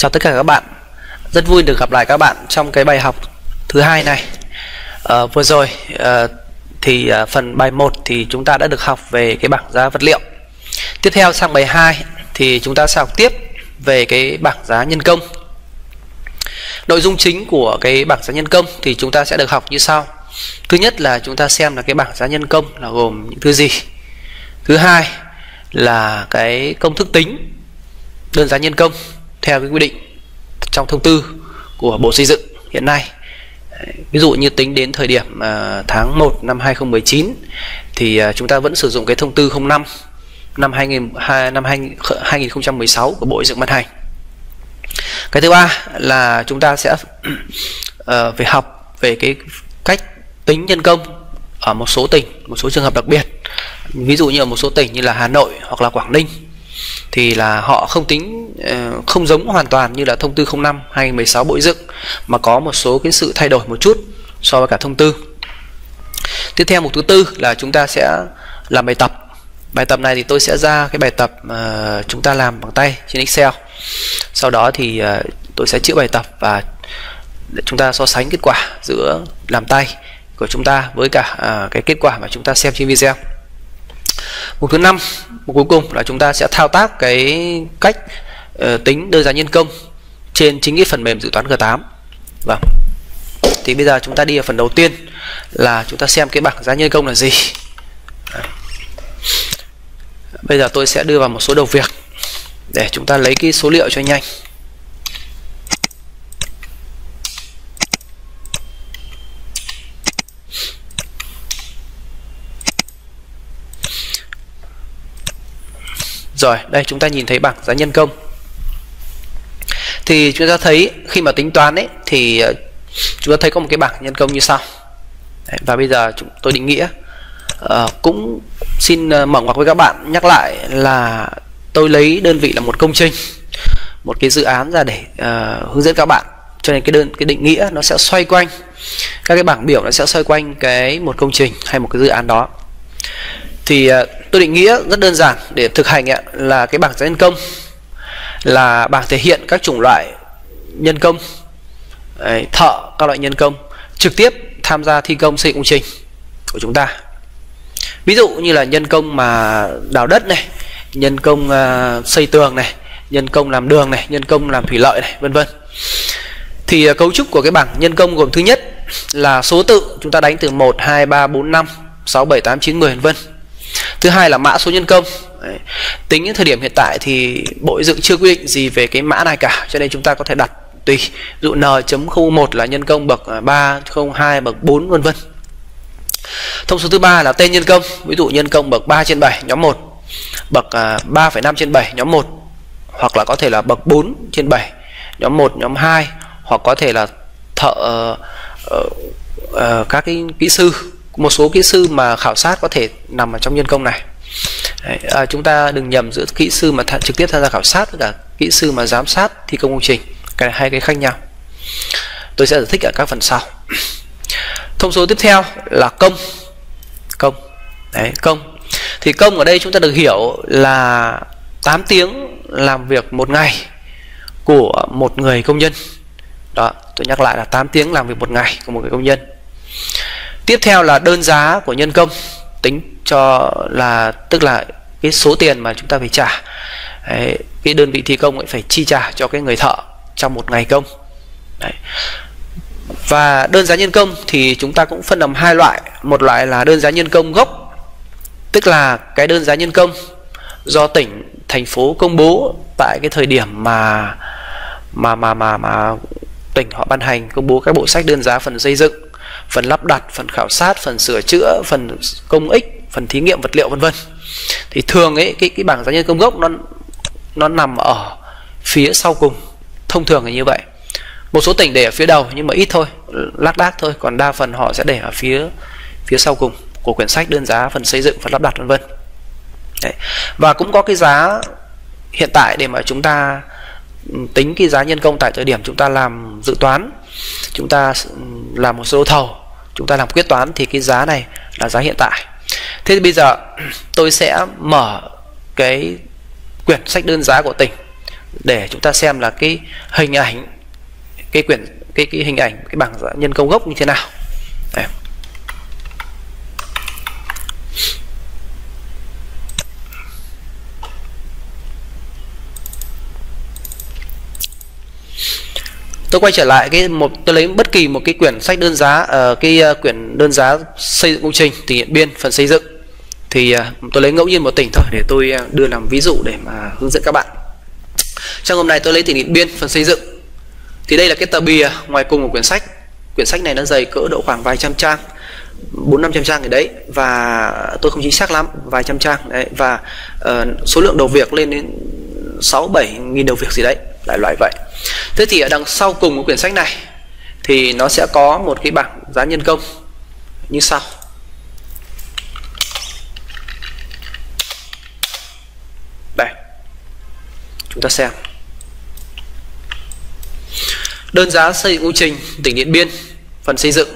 Chào tất cả các bạn. Rất vui được gặp lại các bạn trong cái bài học thứ hai này. À, Vừa rồi à, thì à, phần bài 1 thì chúng ta đã được học về cái bảng giá vật liệu. Tiếp theo sang bài 2 thì chúng ta sẽ học tiếp về cái bảng giá nhân công. Nội dung chính của cái bảng giá nhân công thì chúng ta sẽ được học như sau. Thứ nhất là chúng ta xem là cái bảng giá nhân công là gồm những thứ gì. Thứ hai là cái công thức tính đơn giá nhân công theo cái quy định trong thông tư của Bộ Xây dựng hiện nay. Ví dụ như tính đến thời điểm à, tháng 1 năm 2019 thì à, chúng ta vẫn sử dụng cái thông tư 05 năm 2000, năm 2016 của Bộ Xây dựng ban hành. Cái thứ ba là chúng ta sẽ uh, phải học về cái cách tính nhân công ở một số tỉnh một số trường hợp đặc biệt. Ví dụ như ở một số tỉnh như là Hà Nội hoặc là Quảng Ninh thì là họ không tính ờ, không giống hoàn toàn như là thông tư 05 hay 16 Bộ Dựng, mà có một số cái sự thay đổi một chút so với cả thông tư. Tiếp theo mục thứ tư là chúng ta sẽ làm bài tập. Bài tập này thì tôi sẽ ra cái bài tập ờ, chúng ta làm bằng tay trên Excel. Sau đó thì ờ, tôi sẽ chữa bài tập và chúng ta so sánh kết quả giữa làm tay của chúng ta với cả cái kết quả mà chúng ta xem trên video. Mục thứ năm, mục cuối cùng là chúng ta sẽ thao tác cái cách uh, tính đơn giá nhân công trên chính cái phần mềm dự toán G8. Vâng. Thì bây giờ chúng ta đi vào phần đầu tiên là chúng ta xem cái bảng giá nhân công là gì. Bây giờ tôi sẽ đưa vào một số đầu việc để chúng ta lấy cái số liệu cho nhanh. Rồi, đây chúng ta nhìn thấy bảng giá nhân công. Thì chúng ta thấy khi mà tính toán ấy thì ờ, chúng ta thấy có một cái bảng nhân công như sau. Đấy, và bây giờ chúng tôi định nghĩa uh, cũng xin ờ, mở ngoặc với các bạn nhắc lại là tôi lấy đơn vị là một công trình, một cái dự án ra để uh, hướng dẫn các bạn. Cho nên cái đơn cái định nghĩa nó sẽ xoay quanh các cái bảng biểu nó sẽ xoay quanh cái một công trình hay một cái dự án đó thì à, tôi định nghĩa rất đơn giản để thực hành ạ là cái bảng giá nhân công là bảng thể hiện các chủng loại nhân công đấy, thợ các loại nhân công trực tiếp tham gia thi công xây công trình của chúng ta. Ví dụ như là nhân công mà đào đất này nhân công uh, xây tường này nhân công làm đường này nhân công làm thủy lợi này vân vân. Thì uh, cấu trúc của cái bảng nhân công gồm thứ nhất là số tự chúng ta đánh từ 1 2 3 4 5 6 7 8 9 10 vân vân thứ hai là mã số nhân công. Đấy. tính đến thời điểm hiện tại thì bộ xây dựng chưa quy định gì về cái mã này cả cho nên chúng ta có thể đặt tùy. Dụ n.01 là nhân công bậc à, 302 bậc 4 vân vân. Thông số thứ ba là tên nhân công ví dụ nhân công bậc 3 trên 7 nhóm 1 bậc à, 3,5 trên 7 nhóm 1 hoặc là có thể là bậc 4 trên 7 nhóm 1 nhóm 2 hoặc có thể là thợ uh, uh, uh, các cái kỹ sư một số kỹ sư mà khảo sát có thể nằm ở trong nhân công này. Đấy, à, chúng ta đừng nhầm giữa kỹ sư mà trực tiếp tham gia khảo sát với cả kỹ sư mà giám sát thi công công trình. Cái hai cái khác nhau. Tôi sẽ giải thích ở các phần sau. Thông số tiếp theo là công. Công. Đấy công. Thì công ở đây chúng ta được hiểu là 8 tiếng làm việc một ngày của một người công nhân. Đó tôi nhắc lại là 8 tiếng làm việc một ngày của một người công nhân tiếp theo là đơn giá của nhân công tính cho là tức là cái số tiền mà chúng ta phải trả. Đấy, cái đơn vị thi công ấy phải chi trả cho cái người thợ trong một ngày công. Đấy. và đơn giá nhân công thì chúng ta cũng phân làm hai loại. Một loại là đơn giá nhân công gốc tức là cái đơn giá nhân công do tỉnh thành phố công bố tại cái thời điểm mà mà mà mà mà tỉnh họ ban hành công bố các bộ sách đơn giá phần xây dựng phần lắp đặt, phần khảo sát, phần sửa chữa, phần công ích, phần thí nghiệm vật liệu, vân vân. Thì thường ấy, cái cái bảng giá nhân công gốc nó nó nằm ở phía sau cùng. Thông thường là như vậy. Một số tỉnh để ở phía đầu nhưng mà ít thôi, lác đác thôi, còn đa phần họ sẽ để ở phía phía sau cùng của quyển sách đơn giá, phần xây dựng, phần lắp đặt, vân vân. Và cũng có cái giá hiện tại để mà chúng ta tính cái giá nhân công tại thời điểm chúng ta làm dự toán, chúng ta làm một số thầu, chúng ta làm quyết toán thì cái giá này là giá hiện tại thế thì bây giờ tôi sẽ mở cái quyển sách đơn giá của tỉnh để chúng ta xem là cái hình ảnh, cái quyển, cái cái hình ảnh, cái bảng nhân công gốc như thế nào Đây. Tôi quay trở lại cái một tôi lấy bất kỳ một cái quyển sách đơn giá uh, cái uh, quyển đơn giá xây dựng công trình tỉnh điện biên phần xây dựng. Thì uh, tôi lấy ngẫu nhiên một tỉnh thôi để tôi uh, đưa làm ví dụ để mà hướng dẫn các bạn. Trong hôm nay tôi lấy tỉnh điện biên phần xây dựng. Thì đây là cái tờ bìa ngoài cùng của quyển sách. Quyển sách này nó dày cỡ độ khoảng vài trăm trang bốn năm trăm trang ở đấy và tôi không chính xác lắm vài trăm trang. Đấy và uh, số lượng đầu việc lên đến sáu bảy nghìn đầu việc gì đấy đại loại vậy. Thế thì ở đằng sau cùng của quyển sách này thì nó sẽ có một cái bảng giá nhân công như sau. Đây, chúng ta xem. Đơn giá xây dựng công trình, tỉnh điện biên, phần xây dựng.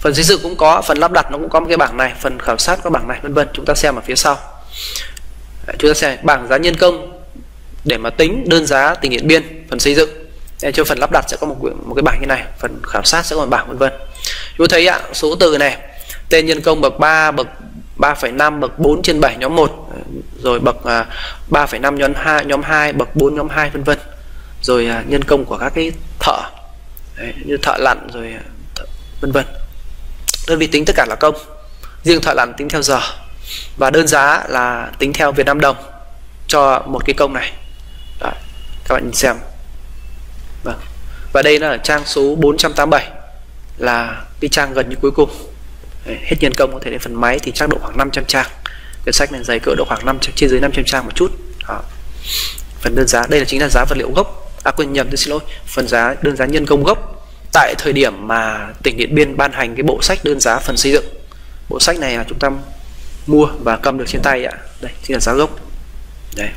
Phần xây dựng cũng có, phần lắp đặt nó cũng có một cái bảng này, phần khảo sát có bảng này, vân vân. Chúng ta xem ở phía sau. Chúng ta xem bảng giá nhân công để mà tính đơn giá tỉnh điện biên phần xây dựng. Để cho phần lắp đặt sẽ có một một cái bảng như này phần khảo sát sẽ có một bảng vân vân. Chúng thấy ạ số từ này tên nhân công bậc 3 bậc 3,5 bậc 4 trên 7 nhóm 1 rồi bậc 3,5 à, nhóm 2 nhóm 2 bậc 4 nhóm 2 vân vân. Rồi à, nhân công của các cái thợ Đấy, như thợ lặn rồi à, thợ, vân vân. Đơn vị tính tất cả là công riêng thợ lặn tính theo giờ. Và đơn giá là tính theo Việt Nam đồng cho một cái công này các bạn nhìn xem. Vâng. Và đây là trang số 487 là cái trang gần như cuối cùng. Đấy, hết nhân công có thể đến phần máy thì chắc độ khoảng 500 trang. Cái sách này dày cỡ độ khoảng 500 trên dưới 500 trang một chút. Đó. phần đơn giá đây là chính là giá vật liệu gốc. À quên nhầm tôi xin lỗi. Phần giá đơn giá nhân công gốc. Tại thời điểm mà tỉnh Điện Biên ban hành cái bộ sách đơn giá phần xây dựng bộ sách này là chúng ta mua và cầm được trên tay ạ. Đây chính là giá gốc. Đây.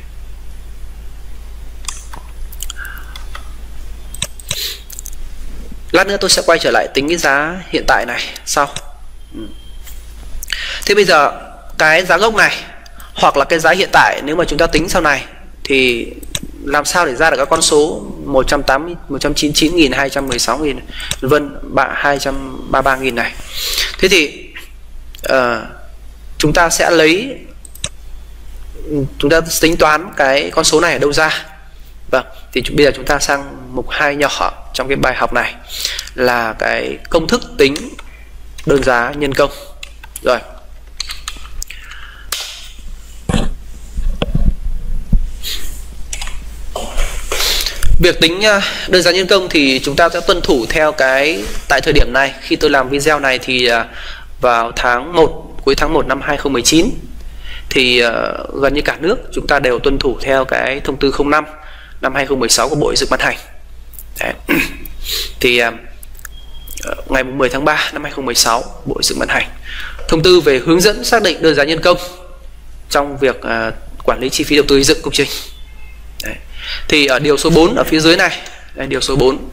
Lát nữa tôi sẽ quay trở lại tính cái giá hiện tại này sau. Ừ. thế bây giờ cái giá gốc này hoặc là cái giá hiện tại nếu mà chúng ta tính sau này thì làm sao để ra được các con số 180 199 nghìn 216 nghìn vân bạ 233 nghìn này? Thế thì uh, chúng ta sẽ lấy ừ, chúng ta tính toán cái con số này ở đâu ra? Vâng thì bây giờ chúng ta sang mục 2 nhỏ trong cái bài học này là cái công thức tính đơn giá nhân công. Rồi. Việc tính à, đơn giá nhân công thì chúng ta sẽ tuân thủ theo cái tại thời điểm này. Khi tôi làm video này thì à, vào tháng 1 cuối tháng 1 năm 2019 thì à, gần như cả nước chúng ta đều tuân thủ theo cái thông tư 05 năm 2016 của Bộ Xây dựng ban hành. Đấy. thì uh, ngày 10 tháng 3 năm 2016 Bộ Xây dựng ban hành thông tư về hướng dẫn xác định đơn giá nhân công trong việc uh, quản lý chi phí đầu tư xây dựng công trình. Đấy. Thì ở điều số 4 ở phía dưới này, đây điều số 4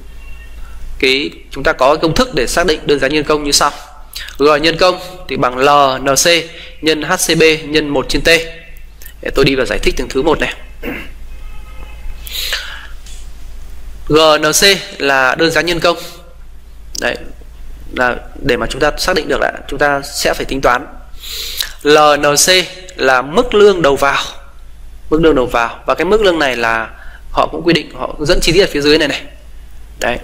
cái chúng ta có công thức để xác định đơn giá nhân công như sau G nhân công thì bằng LNC nhân HCB nhân 1 trên T để tôi đi vào giải thích từng thứ một này GNC là đơn giá nhân công. Đấy, là để mà chúng ta xác định được là chúng ta sẽ phải tính toán. LNC là mức lương đầu vào, mức lương đầu vào. Và cái mức lương này là họ cũng quy định, họ dẫn chi tiết ở phía dưới này này. Đấy.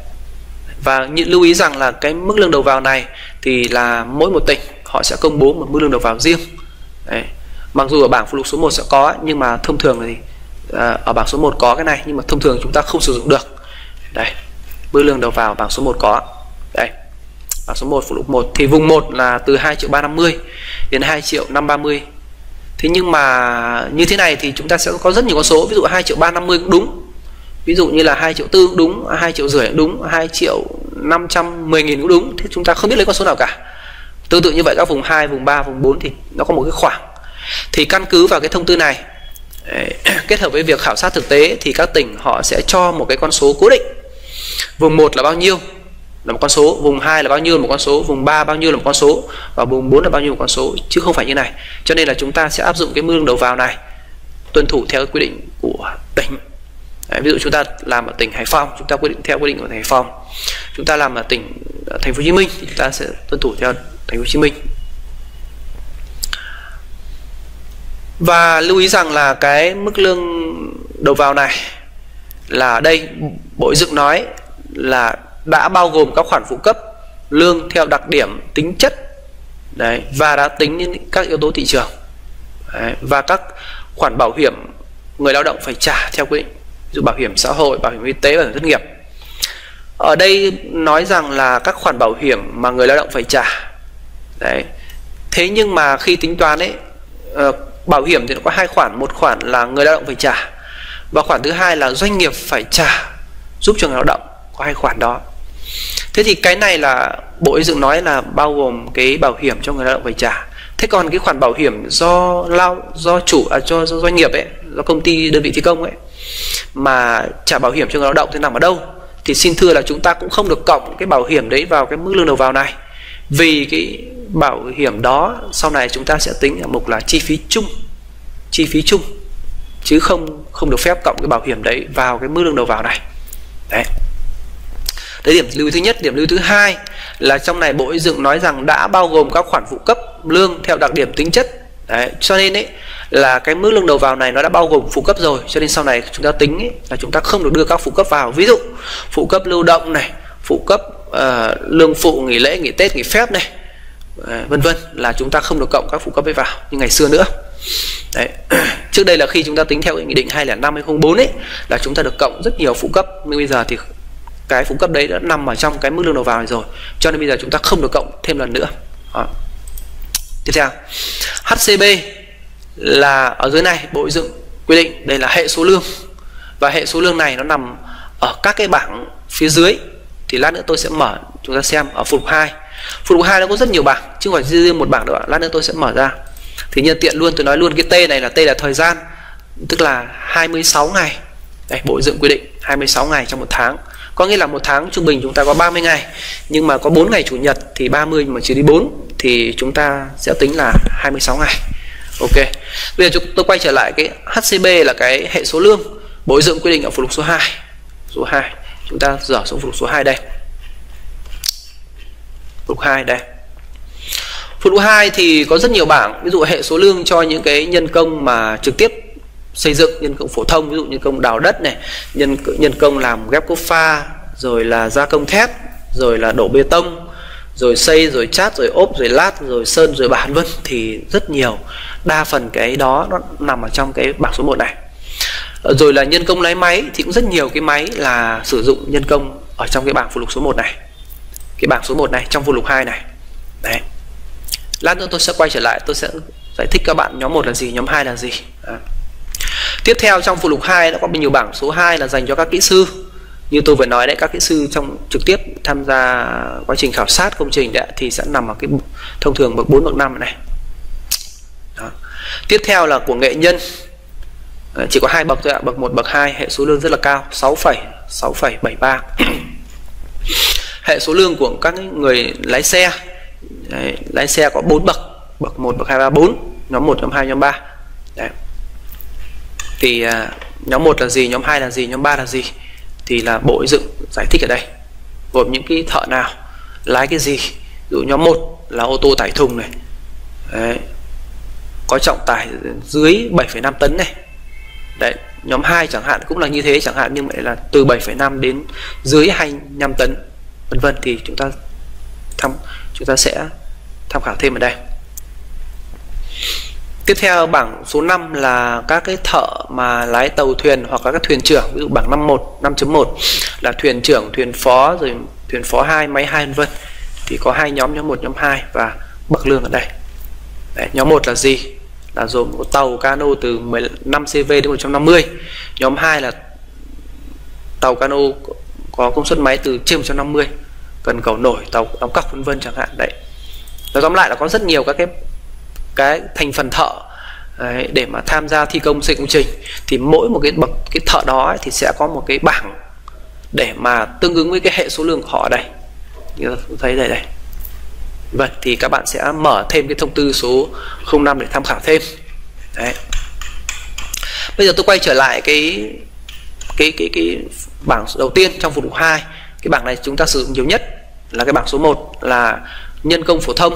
Và lưu ý rằng là cái mức lương đầu vào này thì là mỗi một tỉnh họ sẽ công bố một mức lương đầu vào riêng. Đấy. mặc dù ở bảng phụ lục số 1 sẽ có, nhưng mà thông thường thì à, ở bảng số 1 có cái này nhưng mà thông thường chúng ta không sử dụng được. Đây mức lương đầu vào bảng số 1 có. Đây bảng số 1 phụ lục 1 thì vùng 1 là từ 2 triệu 350 đến 2 triệu 530 thế nhưng mà như thế này thì chúng ta sẽ có rất nhiều con số. Ví dụ 2 triệu 350 cũng đúng. Ví dụ như là 2 triệu tư cũng đúng 2 triệu rưỡi cũng đúng 2 triệu 510 nghìn cũng đúng. Thế chúng ta không biết lấy con số nào cả. Tương tự như vậy các vùng 2 vùng 3 vùng 4 thì nó có một cái khoảng. Thì căn cứ vào cái thông tư này kết hợp với việc khảo sát thực tế thì các tỉnh họ sẽ cho một cái con số cố định. Vùng 1 là bao nhiêu? Là một con số. Vùng 2 là bao nhiêu? Là một con số. Vùng 3 bao nhiêu là một con số? Và vùng 4 là bao nhiêu một con số? Chứ không phải như này. Cho nên là chúng ta sẽ áp dụng cái mức đầu vào này tuân thủ theo quy định của tỉnh. Đấy, ví dụ chúng ta làm ở tỉnh Hải Phòng chúng ta quyết định theo quy định của tỉnh Hải Phòng. Chúng ta làm ở tỉnh ở Thành phố Hồ Chí Minh thì chúng ta sẽ tuân thủ theo Thành phố Hồ Chí Minh. Và lưu ý rằng là cái mức lương đầu vào này là ở đây bộ dựng nói là đã bao gồm các khoản phụ cấp lương theo đặc điểm tính chất đấy và đã tính đến các yếu tố thị trường đấy, và các khoản bảo hiểm người lao động phải trả theo quy định. Dụ bảo hiểm xã hội bảo hiểm y tế bảo hiểm thất nghiệp. Ở đây nói rằng là các khoản bảo hiểm mà người lao động phải trả đấy. Thế nhưng mà khi tính toán ấy uh, bảo hiểm thì nó có hai khoản một khoản là người lao động phải trả và khoản thứ hai là doanh nghiệp phải trả giúp cho người lao động có hai khoản đó. Thế thì cái này là bộ xây dựng nói là bao gồm cái bảo hiểm cho người lao động phải trả. Thế còn cái khoản bảo hiểm do lao do chủ à, cho, do doanh nghiệp ấy do công ty đơn vị thi công ấy mà trả bảo hiểm cho người lao động thì nằm ở đâu? Thì xin thưa là chúng ta cũng không được cộng cái bảo hiểm đấy vào cái mức lương đầu vào này. Vì cái bảo hiểm đó sau này chúng ta sẽ tính ở mục là chi phí chung chi phí chung chứ không không được phép cộng cái bảo hiểm đấy vào cái mức lương đầu vào này. Đấy. Đấy điểm lưu ý thứ nhất điểm lưu ý thứ hai là trong này bộ xây dựng nói rằng đã bao gồm các khoản phụ cấp lương theo đặc điểm tính chất. Đấy cho nên ấy là cái mức lương đầu vào này nó đã bao gồm phụ cấp rồi cho nên sau này chúng ta tính ấy, là chúng ta không được đưa các phụ cấp vào. Ví dụ phụ cấp lưu động này phụ cấp uh, lương phụ nghỉ lễ nghỉ tết nghỉ phép này Ờ, vân vân, là chúng ta không được cộng các phụ cấp ấy vào như ngày xưa nữa. Đấy. trước đây là khi chúng ta tính theo nghị định 205 2004 ấy, là chúng ta được cộng rất nhiều phụ cấp. Nhưng bây giờ thì cái phụ cấp đấy đã nằm ở trong cái mức lương đầu vào này rồi. Cho nên bây giờ chúng ta không được cộng thêm lần nữa. Đó. tiếp theo. HCB là ở dưới này, bộ dựng quy định đây là hệ số lương. Và hệ số lương này nó nằm ở các cái bảng phía dưới. Thì lát nữa tôi sẽ mở, chúng ta xem ở phụ 2 phụ lục 2 nó có rất nhiều bảng, chứ không phải riêng một bảng đâu ạ. Lát nữa tôi sẽ mở ra. Thì nhân tiện luôn, tôi nói luôn cái T này là T là thời gian, tức là 26 ngày. Đây bộ dựng quy định 26 ngày trong một tháng. Có nghĩa là một tháng trung bình chúng ta có 30 ngày. Nhưng mà có 4 ngày chủ nhật thì 30 mà trừ đi 4 thì chúng ta sẽ tính là 26 ngày. Ok. Bây giờ chúng tôi quay trở lại cái HCB là cái hệ số lương, bổ dựng quy định ở phụ lục số 2 số 2 chúng ta dở xuống phụ lục số 2 đây phụ lục 2 đây. Phụ lục 2 thì có rất nhiều bảng, ví dụ hệ số lương cho những cái nhân công mà trực tiếp xây dựng, nhân công phổ thông, ví dụ nhân công đào đất này, nhân nhân công làm ghép cốt pha, rồi là gia công thép, rồi là đổ bê tông, rồi xây, rồi chát, rồi ốp, rồi lát, rồi sơn, rồi bản vân, thì rất nhiều. Đa phần cái đó nó nằm ở trong cái bảng số 1 này. Ờ, rồi là nhân công lái máy thì cũng rất nhiều cái máy là sử dụng nhân công ở trong cái bảng phụ lục số 1 này cái bảng số 1 này trong phụ lục 2 này. Đấy. Lát nữa tôi sẽ quay trở lại tôi sẽ giải thích các bạn nhóm 1 là gì nhóm 2 là gì. Đó. tiếp theo trong phụ lục 2 nó có nhiều bảng số 2 là dành cho các kỹ sư. Như tôi vừa nói đấy các kỹ sư trong trực tiếp tham gia quá trình khảo sát công trình đấy thì sẽ nằm ở cái thông thường bậc 4 bậc 5 này. Đó. tiếp theo là của nghệ nhân. À, chỉ có hai bậc thôi ạ bậc 1 bậc 2 hệ số lương rất là cao 6,6,73 hệ số lương của các người lái xe. Đấy, lái xe có 4 bậc bậc 1 bậc 2 3 4 nhóm 1 nhóm 2 nhóm 3 Đấy. thì à, nhóm 1 là gì nhóm 2 là gì nhóm 3 là gì? Thì là bộ dựng giải thích ở đây. Gồm những cái thợ nào lái cái gì. Ví dụ nhóm 1 là ô tô tải thùng này. Đấy. có trọng tải dưới 7,5 tấn này. Đấy, nhóm 2 chẳng hạn cũng là như thế chẳng hạn nhưng mà là từ 7,5 đến dưới 25 tấn vân vân thì chúng ta tham chúng ta sẽ tham khảo thêm ở đây. Tiếp theo bảng số 5 là các cái thợ mà lái tàu thuyền hoặc là các thuyền trưởng ví dụ bảng 51 5.1 là thuyền trưởng thuyền phó rồi thuyền phó 2 máy 2 vân vân. Thì có hai nhóm nhóm 1 nhóm 2 và bậc lương ở đây. Đấy, nhóm 1 là gì? Là gồm có tàu cano từ 15 cv đến 150 nhóm 2 là tàu cano có công suất máy từ trên 150 cần cầu nổi tàu đóng cọc vân vân chẳng hạn đấy. Nói tóm lại là có rất nhiều các cái cái thành phần thợ đấy, để mà tham gia thi công xây công trình thì mỗi một cái bậc cái thợ đó ấy, thì sẽ có một cái bảng để mà tương ứng với cái hệ số lương của họ ở đây. Như thấy đây đây Vâng thì các bạn sẽ mở thêm cái thông tư số 05 để tham khảo thêm. Đấy. Bây giờ tôi quay trở lại cái cái cái cái bảng đầu tiên trong phụ lục 2 cái bảng này chúng ta sử dụng nhiều nhất là cái bảng số 1 là nhân công phổ thông.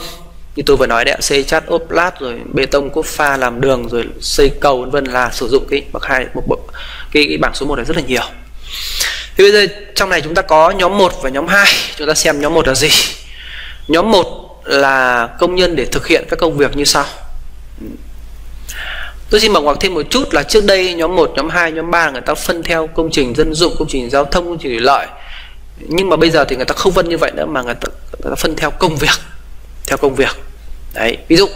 Như tôi vừa nói đấy xây chát ốp lát rồi bê tông cốt pha làm đường rồi xây cầu vân vân là sử dụng cái bậc hai một bậc cái, cái bảng số 1 này rất là nhiều. Thì bây giờ trong này chúng ta có nhóm 1 và nhóm 2 chúng ta xem nhóm 1 là gì. Nhóm 1 là công nhân để thực hiện các công việc như sau. Tôi xin mở ngoặc thêm một chút là trước đây nhóm 1, nhóm 2, nhóm 3 người ta phân theo công trình dân dụng, công trình giao thông, công trình thủy lợi. Nhưng mà bây giờ thì người ta không phân như vậy nữa mà người ta, người ta phân theo công việc. Theo công việc. Đấy, ví dụ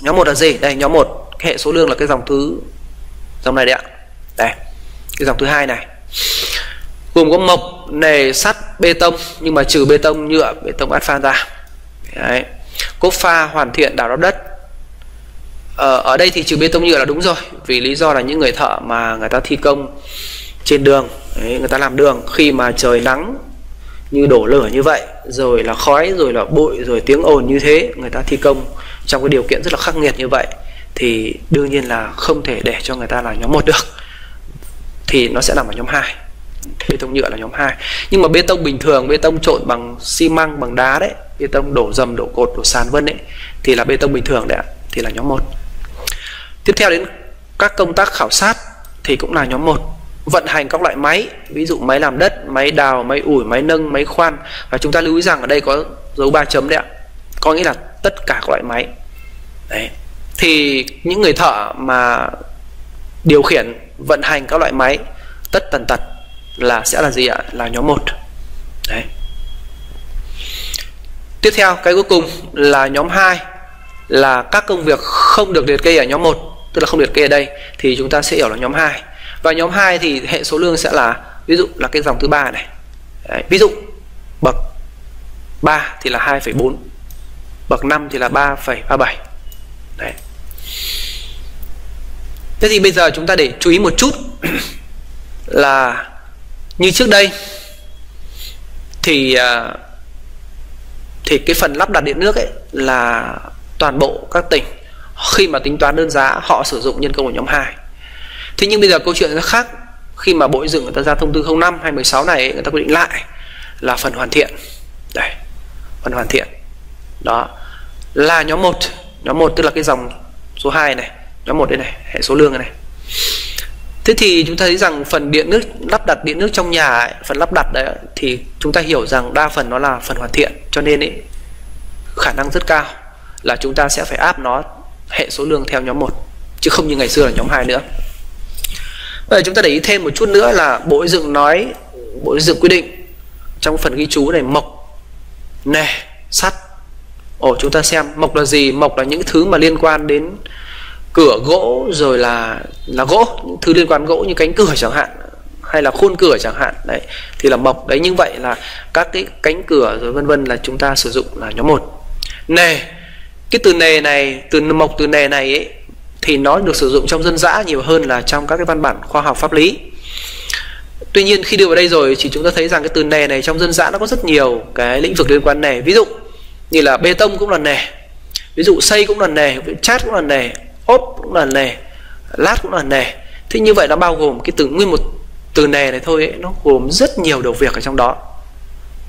nhóm 1 là gì? Đây, nhóm 1 hệ số lương là cái dòng thứ dòng này đấy ạ. Đây. Cái dòng thứ hai này. Gồm có mộc, nề, sắt, bê tông nhưng mà trừ bê tông nhựa, bê tông asphalt ra. Đấy. Cốt pha hoàn thiện đào đắp đất ờ, ở đây thì trừ bê tông nhựa là đúng rồi vì lý do là những người thợ mà người ta thi công trên đường đấy, người ta làm đường khi mà trời nắng như đổ lửa như vậy rồi là khói rồi là bụi rồi tiếng ồn như thế người ta thi công trong cái điều kiện rất là khắc nghiệt như vậy thì đương nhiên là không thể để cho người ta là nhóm một được. Thì nó sẽ nằm ở nhóm 2 bê tông nhựa là nhóm 2 nhưng mà bê tông bình thường bê tông trộn bằng xi măng bằng đá đấy bê tông đổ dầm đổ cột đổ sàn vân đấy thì là bê tông bình thường đấy ạ thì là nhóm 1 tiếp theo đến các công tác khảo sát thì cũng là nhóm 1 vận hành các loại máy, ví dụ máy làm đất, máy đào, máy ủi, máy nâng, máy khoan. Và chúng ta lưu ý rằng ở đây có dấu ba chấm đấy ạ. Có nghĩa là tất cả các loại máy. Đấy. Thì những người thợ mà điều khiển, vận hành các loại máy, tất tần tật là sẽ là gì ạ? Là nhóm 1 đấy. Tiếp theo, cái cuối cùng là nhóm 2 là các công việc không được liệt kê ở nhóm 1 tức là không liệt kê ở đây thì chúng ta sẽ hiểu là nhóm 2 và nhóm 2 thì hệ số lương sẽ là ví dụ là cái dòng thứ ba này. Đấy, ví dụ bậc 3 thì là 2,4 bậc 5 thì là 3,37 Đấy. Thế thì bây giờ chúng ta để chú ý một chút là như trước đây thì à, thì cái phần lắp đặt điện nước ấy là toàn bộ các tỉnh khi mà tính toán đơn giá họ sử dụng nhân công của nhóm 2 thế nhưng bây giờ câu chuyện nó khác. Khi mà bộ dựng người ta ra thông tư 05 hay 16 này người ta quy định lại là phần hoàn thiện. Đây phần hoàn thiện. Đó. Là nhóm 1 nhóm 1 tức là cái dòng số 2 này nhóm 1 đây này hệ số lương này, này. Thế thì chúng ta thấy rằng phần điện nước lắp đặt điện nước trong nhà ấy, phần lắp đặt đấy thì chúng ta hiểu rằng đa phần nó là phần hoàn thiện. Cho nên ấy, khả năng rất cao là chúng ta sẽ phải áp nó hệ số lương theo nhóm 1 chứ không như ngày xưa là nhóm 2 nữa. Bây giờ chúng ta để ý thêm một chút nữa là Bộ Xây dựng nói Bộ Xây dựng quy định trong phần ghi chú này mộc, nề, sắt. Ồ chúng ta xem mộc là gì? Mộc là những thứ mà liên quan đến cửa gỗ rồi là là gỗ, những thứ liên quan gỗ như cánh cửa chẳng hạn hay là khuôn cửa chẳng hạn đấy thì là mộc đấy như vậy là các cái cánh cửa rồi vân vân là chúng ta sử dụng là nhóm một nề cái từ nề này từ mộc từ nề này ấy, thì nó được sử dụng trong dân dã nhiều hơn là trong các cái văn bản khoa học pháp lý. Tuy nhiên khi đưa vào đây rồi thì chúng ta thấy rằng cái từ nề này trong dân dã nó có rất nhiều cái lĩnh vực liên quan nề. Ví dụ như là bê tông cũng là nề ví dụ xây cũng là nề chát cũng là nề ốp cũng là nề lát cũng là nề. Thế như vậy nó bao gồm cái từ nguyên một từ nề này thôi ấy, nó gồm rất nhiều đầu việc ở trong đó.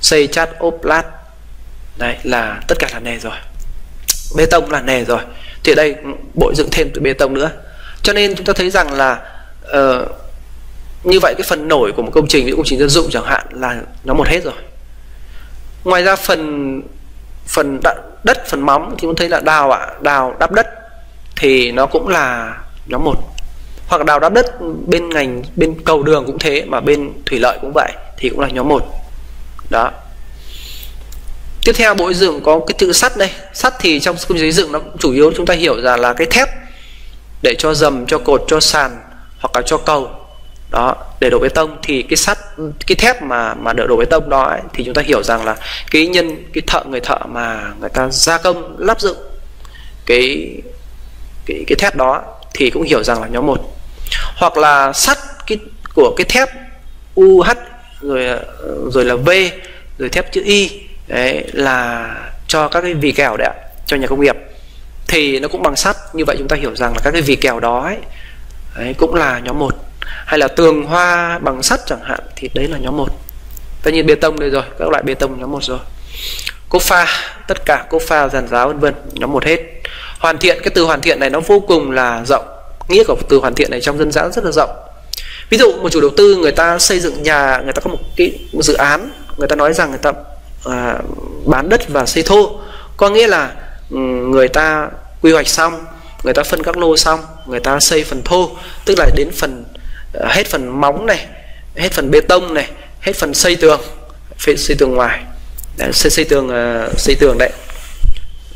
Xây chát ốp lát. Đấy là tất cả là nề rồi bê tông là nề rồi. Thì đây bội dựng thêm từ bê tông nữa. Cho nên chúng ta thấy rằng là uh, như vậy cái phần nổi của một công trình ví dụ công trình dân dụng chẳng hạn là nó một hết rồi. Ngoài ra phần phần đất phần móng thì chúng thấy là đào ạ à, đào đắp đất thì nó cũng là nhóm một. Hoặc đào đắp đất bên ngành bên cầu đường cũng thế mà bên thủy lợi cũng vậy thì cũng là nhóm một. Đó tiếp theo bộ dựng có cái chữ sắt đây. Sắt thì trong công trình xây dựng nó chủ yếu chúng ta hiểu ra là cái thép để cho dầm cho cột cho sàn hoặc là cho cầu. Đó để đổ bê tông thì cái sắt cái thép mà mà đỡ đổ bê tông đó ấy, thì chúng ta hiểu rằng là cái nhân cái thợ người thợ mà người ta gia công lắp dựng cái cái cái thép đó thì cũng hiểu rằng là nhóm một. Hoặc là sắt cái của cái thép UH rồi ờ, rồi là V rồi thép chữ Y đấy là cho các cái vì kèo đấy ạ cho nhà công nghiệp. Thì nó cũng bằng sắt như vậy chúng ta hiểu rằng là các cái vì kèo đó ấy, đấy, cũng là nhóm một. Hay là tường hoa bằng sắt chẳng hạn thì đấy là nhóm 1 tất nhiên bê tông đây rồi các loại bê tông nhóm 1 rồi. Cốt pha tất cả cốt pha giàn giáo vân vân nhóm một hết. Hoàn thiện cái từ hoàn thiện này nó vô cùng là rộng. Nghĩa của từ hoàn thiện này trong dân gian rất là rộng. Ví dụ một chủ đầu tư người ta xây dựng nhà người ta có một cái một dự án người ta nói rằng người ta à, bán đất và xây thô. Có nghĩa là ừ, người ta quy hoạch xong người ta phân các lô xong người ta xây phần thô tức là đến phần ờ, hết phần móng này hết phần bê tông này hết phần xây tường xây tường ngoài. Đấy, xây xây tường uh, xây tường đấy.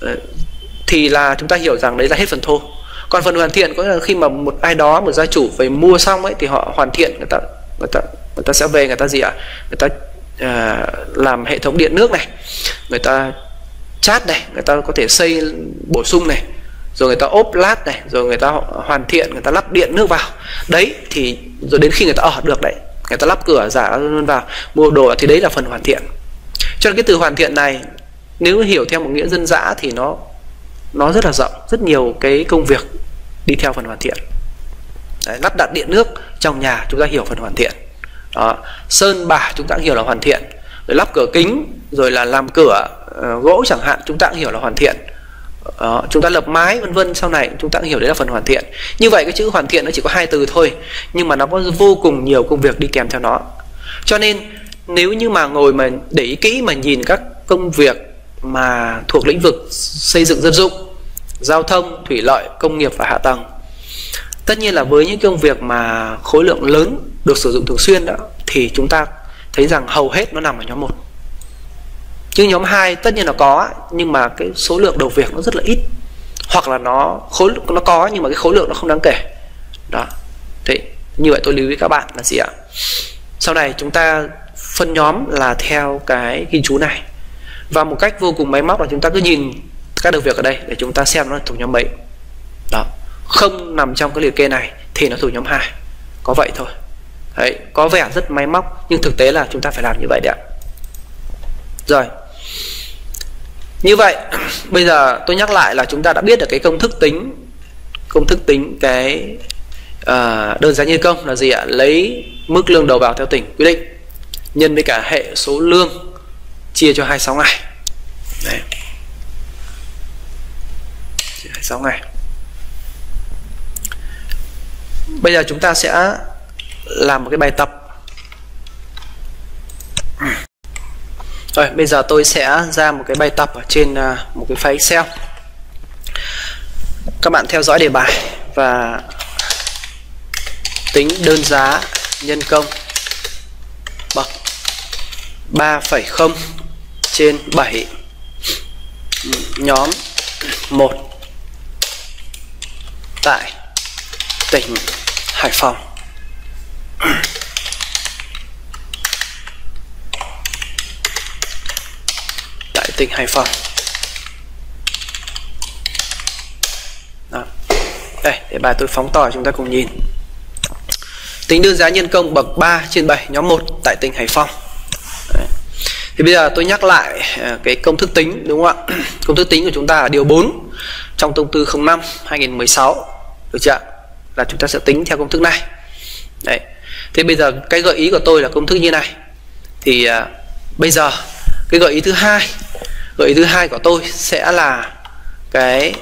Ờ, thì là chúng ta hiểu rằng đấy là hết phần thô. Còn phần hoàn thiện có là khi mà một ai đó một gia chủ về mua xong ấy thì họ hoàn thiện người ta người ta người ta sẽ về người ta gì ạ? Người ta à, làm hệ thống điện nước này. Người ta chát này người ta có thể xây bổ sung này rồi người ta ốp lát này rồi người ta hoàn thiện người ta lắp điện nước vào. Đấy thì rồi đến khi người ta ở được đấy người ta lắp cửa giả luôn vào mua đồ thì đấy là phần hoàn thiện. Cho nên cái từ hoàn thiện này nếu hiểu theo một nghĩa dân dã thì nó nó rất là rộng rất nhiều cái công việc đi theo phần hoàn thiện. Đấy, lắp đặt điện nước trong nhà chúng ta hiểu phần hoàn thiện đó. sơn bả chúng ta cũng hiểu là hoàn thiện rồi lắp cửa kính rồi là làm cửa uh, gỗ chẳng hạn chúng ta cũng hiểu là hoàn thiện đó. chúng ta lập mái vân vân sau này chúng ta cũng hiểu đấy là phần hoàn thiện như vậy cái chữ hoàn thiện nó chỉ có hai từ thôi nhưng mà nó có vô cùng nhiều công việc đi kèm theo nó cho nên nếu như mà ngồi mà để ý kỹ mà nhìn các công việc mà thuộc lĩnh vực xây dựng dân dụng giao thông thủy lợi công nghiệp và hạ tầng tất nhiên là với những công việc mà khối lượng lớn được sử dụng thường xuyên đó, thì chúng ta thấy rằng hầu hết nó nằm ở nhóm 1 nhưng nhóm 2 tất nhiên là có, nhưng mà cái số lượng đầu việc nó rất là ít. Hoặc là nó khối, nó có nhưng mà cái khối lượng nó không đáng kể. Đó. Thế, như vậy tôi lưu ý các bạn là gì ạ? Sau này chúng ta phân nhóm là theo cái ghi chú này. Và một cách vô cùng máy móc là chúng ta cứ nhìn các đầu việc ở đây để chúng ta xem nó thuộc nhóm mấy. Đó. Không nằm trong cái liệt kê này thì nó thuộc nhóm 2 có vậy thôi. Đấy, có vẻ rất máy móc nhưng thực tế là chúng ta phải làm như vậy đấy ạ. Rồi. Như vậy bây giờ tôi nhắc lại là chúng ta đã biết được cái công thức tính công thức tính cái uh, đơn giá nhân công là gì ạ? Lấy mức lương đầu vào theo tỉnh quy định. Nhân với cả hệ số lương chia cho 26 ngày. Đấy. 26 ngày. Bây giờ chúng ta sẽ làm một cái bài tập Rồi bây giờ tôi sẽ ra một cái bài tập ở trên à, một cái file Excel Các bạn theo dõi đề bài và tính đơn giá nhân công bậc 3,0 trên 7 nhóm 1 tại tỉnh Hải Phòng. Tại tỉnh Hải Phòng. Đó. Đây, để bài tôi phóng to chúng ta cùng nhìn. Tính đơn giá nhân công bậc 3 trên 7 nhóm 1 tại tỉnh Hải Phòng. Đấy. Thì bây giờ tôi nhắc lại à, cái công thức tính đúng không ạ? Công thức tính của chúng ta là điều 4 trong thông tư 05 2016 được chưa là chúng ta sẽ tính theo công thức này đấy thế bây giờ cái gợi ý của tôi là công thức như này. Thì à, bây giờ cái gợi ý thứ hai gợi ý thứ hai của tôi sẽ là cái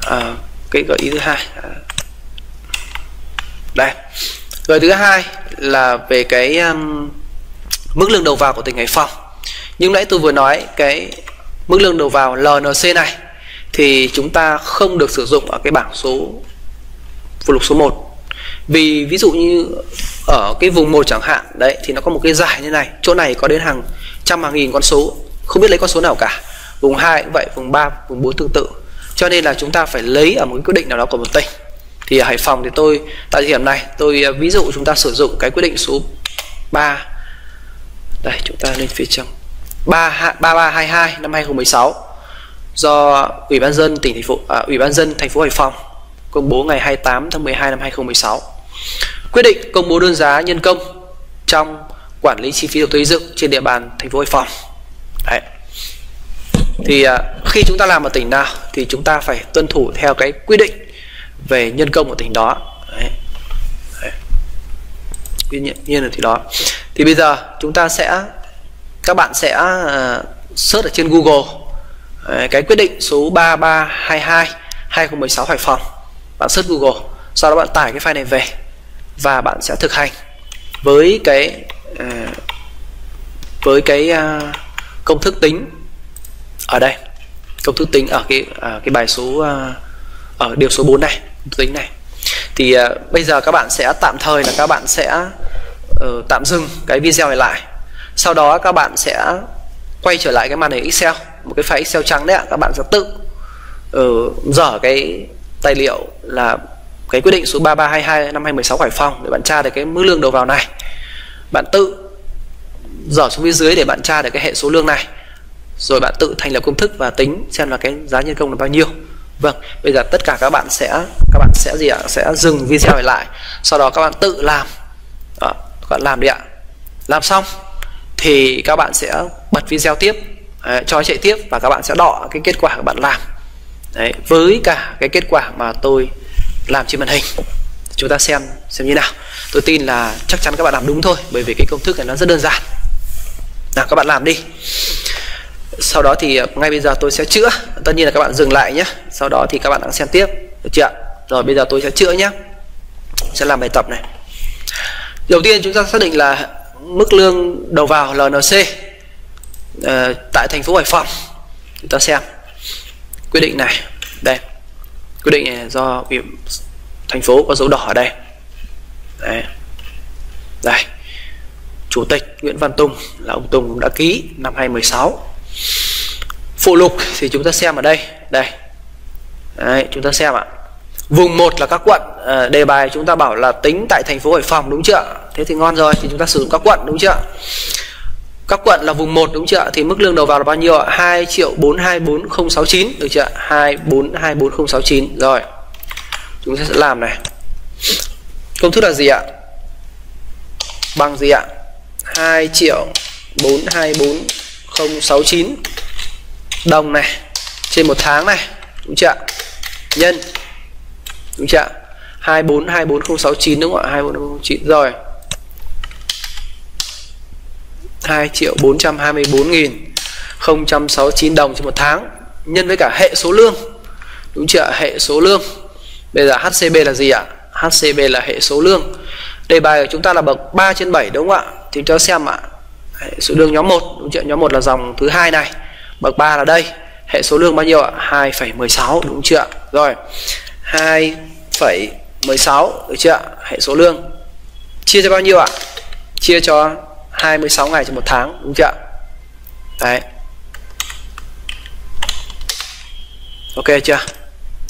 à, cái gợi ý thứ hai. À, đây. Gợi ý thứ hai là về cái um, mức lương đầu vào của tỉnh Hải Phòng. Nhưng nãy tôi vừa nói cái mức lương đầu vào LNC này thì chúng ta không được sử dụng ở cái bảng số phụ lục số 1 vì ví dụ như ở cái vùng 1 chẳng hạn đấy thì nó có một cái giải như này. Chỗ này có đến hàng trăm hàng nghìn con số không biết lấy con số nào cả. Vùng 2 cũng vậy vùng 3 vùng 4 tương tự. Cho nên là chúng ta phải lấy ở một cái quyết định nào đó của một tỉnh. Thì ở Hải Phòng thì tôi tại thời điểm này tôi à, ví dụ chúng ta sử dụng cái quyết định số 3 đây chúng ta lên phía trong. 3322 năm 2016 do Ủy ban dân tỉnh thành phố à, Ủy ban dân thành phố Hải Phòng công bố ngày 28 tháng 12 năm 2016. Quyết định công bố đơn giá nhân công trong quản lý chi phí đầu tư xây dựng trên địa bàn thành phố Hải Phòng. Đấy. Thì à, khi chúng ta làm ở tỉnh nào thì chúng ta phải tuân thủ theo cái quy định về nhân công của tỉnh đó. Đấy. Đấy. tuy nhiên là thì đó thì bây giờ chúng ta sẽ các bạn sẽ uh, search ở trên Google Đấy, cái quyết định số 3322 2016 Hải Phòng bạn search Google sau đó bạn tải cái file này về và bạn sẽ thực hành. Với cái uh, với cái uh, công thức tính ở đây công thức tính ở cái ở cái bài số ở điều số 4 này tính này. Thì uh, bây giờ các bạn sẽ tạm thời là các bạn sẽ uh, tạm dừng cái video này lại. Sau đó các bạn sẽ quay trở lại cái màn hình Excel một cái file Excel trắng đấy ạ. Các bạn sẽ tự uh, dở cái tài liệu là cái quyết định số 3322 năm 2016 Hải Phòng để bạn tra được cái mức lương đầu vào này. Bạn tự dở xuống phía dưới để bạn tra được cái hệ số lương này. Rồi bạn tự thành lập công thức và tính xem là cái giá nhân công là bao nhiêu. Vâng bây giờ tất cả các bạn sẽ các bạn sẽ gì ạ? Sẽ dừng video này lại. Sau đó các bạn tự làm. Đó, các bạn làm đi ạ. Làm xong thì các bạn sẽ bật video tiếp đấy, cho chạy tiếp và các bạn sẽ đọ cái kết quả các bạn làm. Đấy, với cả cái kết quả mà tôi làm trên màn hình. Chúng ta xem xem như nào. Tôi tin là chắc chắn các bạn làm đúng thôi bởi vì cái công thức này nó rất đơn giản. Nào các bạn làm đi. Sau đó thì ờ, ngay bây giờ tôi sẽ chữa. Tất nhiên là các bạn dừng lại nhé. Sau đó thì các bạn đang xem tiếp. Được chưa rồi bây giờ tôi sẽ chữa nhé. Sẽ làm bài tập này. Đầu tiên chúng ta xác định là mức lương đầu vào LNC uh, ờ, tại thành phố Hải Phòng. Chúng ta xem. Quyết định này. Đây quyết định này do thành phố có dấu đỏ ở đây. Đây đây. Chủ tịch Nguyễn Văn Tùng là ông Tùng cũng đã ký năm 2016 phụ lục thì chúng ta xem ở đây. Đây. Đấy, chúng ta xem ạ. Vùng 1 là các quận. À, đề bài chúng ta bảo là tính tại thành phố Hải Phòng đúng chưa thế thì ngon rồi thì chúng ta sử dụng các quận đúng chưa các quận là vùng 1 đúng chưa ạ? Thì mức lương đầu vào là bao nhiêu ạ? 2 triệu 424069 được chưa ạ? 2424069 rồi, chúng ta sẽ làm này. Công thức là gì ạ? Bằng gì ạ? 2 triệu 424069 đồng này, trên một tháng này, đúng chưa ạ? Nhân, đúng chưa ạ? 2424069 đúng không ạ? 24069 rồi. 2 triệu 424 nghìn 069 đồng trên một tháng nhân với cả hệ số lương. Đúng chưa hệ số lương. Bây giờ HCB là gì ạ? HCB là hệ số lương. Đề bài của chúng ta là bậc 3 trên 7 đúng không ạ? Thì cho xem ạ. Hệ số lương nhóm 1 đúng chưa nhóm 1 là dòng thứ hai này. Bậc 3 là đây. Hệ số lương bao nhiêu ạ? 2,16 đúng chưa rồi. 2,16 được chưa hệ số lương. Chia cho bao nhiêu ạ? Chia cho 26 ngày trên một tháng đúng chưa đấy. Ok chưa?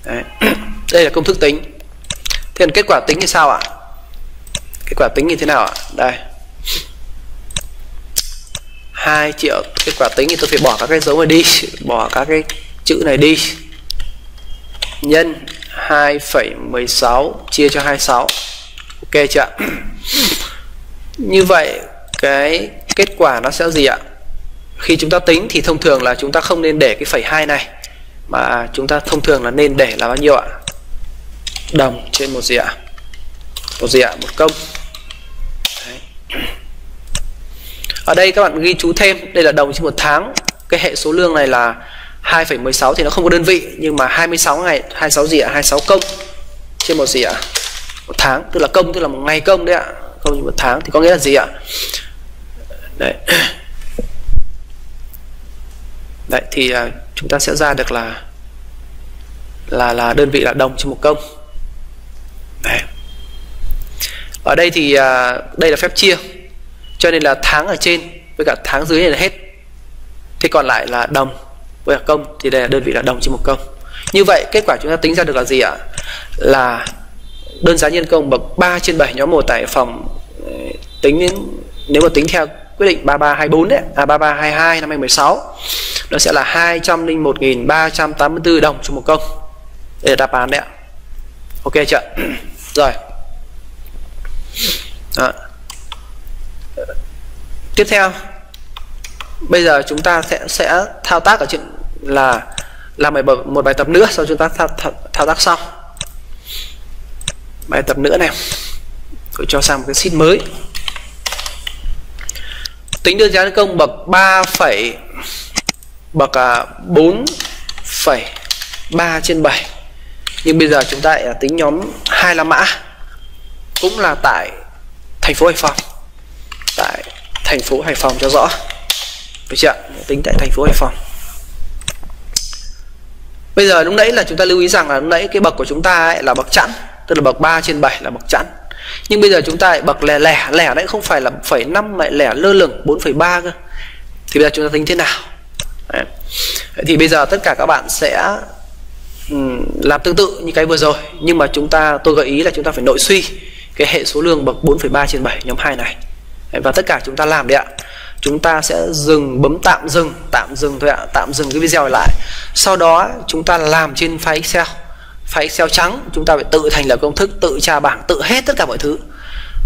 Đấy. đây là công thức tính. Thế còn kết quả tính thì sao ạ? Kết quả tính như thế nào ạ? Đây. 2 triệu kết quả tính thì tôi phải bỏ các cái dấu này đi. Bỏ các cái chữ này đi. Nhân 2,16 chia cho 26 ok chưa như vậy cái kết quả nó sẽ gì ạ? Khi chúng ta tính thì thông thường là chúng ta không nên để cái phẩy hai này mà chúng ta thông thường là nên để là bao nhiêu ạ? Đồng trên một gì ạ? Một gì ạ? Một công. Đấy. ở đây các bạn ghi chú thêm đây là đồng trên một tháng. Cái hệ số lương này là 2,16 thì nó không có đơn vị nhưng mà 26 ngày 26 gì ạ? 26 công trên một gì ạ? Một tháng tức là công tức là một ngày công đấy ạ. Công một tháng thì có nghĩa là gì ạ? Đấy. Đấy thì à, chúng ta sẽ ra được là là là đơn vị là đồng trên một công. Đấy. ở đây thì à, đây là phép chia cho nên là tháng ở trên với cả tháng dưới này là hết. Thế còn lại là đồng với cả công thì đây là đơn vị là đồng trên một công. Như vậy kết quả chúng ta tính ra được là gì ạ? Là đơn giá nhân công bậc 3 trên 7 nhóm 1 tại phòng ừ, tính đến nếu mà tính theo quyết định 3324 đấy à 3322 năm 2016 nó sẽ là 201.384 đồng cho một công. Đây là đáp án đấy ạ. Ok chưa rồi. Đó. tiếp theo. Bây giờ chúng ta sẽ sẽ thao tác ở trên là làm một, một bài tập nữa sau chúng ta thao, thao, thao tác xong bài tập nữa này. Tôi cho sang một cái sheet mới tính đơn giá nhân công bậc 3 phẩy, bậc à, 4 phẩy 3 trên 7 nhưng bây giờ chúng ta lại tính nhóm hai la mã, cũng là tại thành phố Hải Phòng. Tại thành phố Hải Phòng cho rõ. Được chưa tính tại thành phố Hải Phòng. Bây giờ lúc nãy là chúng ta lưu ý rằng là lúc nãy cái bậc của chúng ta ấy là bậc chẵn, tức là bậc 3 trên 7 là bậc chẵn nhưng bây giờ chúng ta lại bậc lẻ lẻ lẻ đấy không phải là phẩy năm lại lẻ lơ lửng 4,3 cơ. Thì bây giờ chúng ta tính thế nào? Đấy. thì bây giờ tất cả các bạn sẽ làm tương tự như cái vừa rồi. Nhưng mà chúng ta tôi gợi ý là chúng ta phải nội suy cái hệ số lương bậc 4,3 trên 7 nhóm 2 này. Và tất cả chúng ta làm đấy ạ. Chúng ta sẽ dừng bấm tạm dừng tạm dừng thôi ạ tạm dừng cái video này lại. Sau đó chúng ta làm trên file Excel phải Excel trắng chúng ta phải tự thành lập công thức tự tra bảng tự hết tất cả mọi thứ.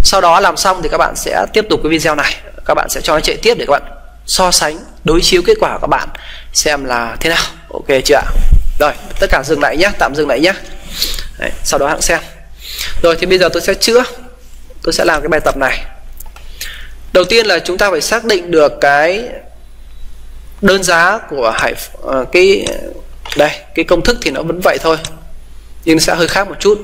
Sau đó làm xong thì các bạn sẽ tiếp tục cái video này. Các bạn sẽ cho nó chạy tiếp để các bạn so sánh đối chiếu kết quả của các bạn xem là thế nào. Ok chưa ạ? Rồi tất cả dừng lại nhé tạm dừng lại nhé Đấy, sau đó hãng xem. Rồi thì bây giờ tôi sẽ chữa. Tôi sẽ làm cái bài tập này. Đầu tiên là chúng ta phải xác định được cái đơn giá của hải uh, cái đây cái công thức thì nó vẫn vậy thôi nhưng nó sẽ hơi khác một chút.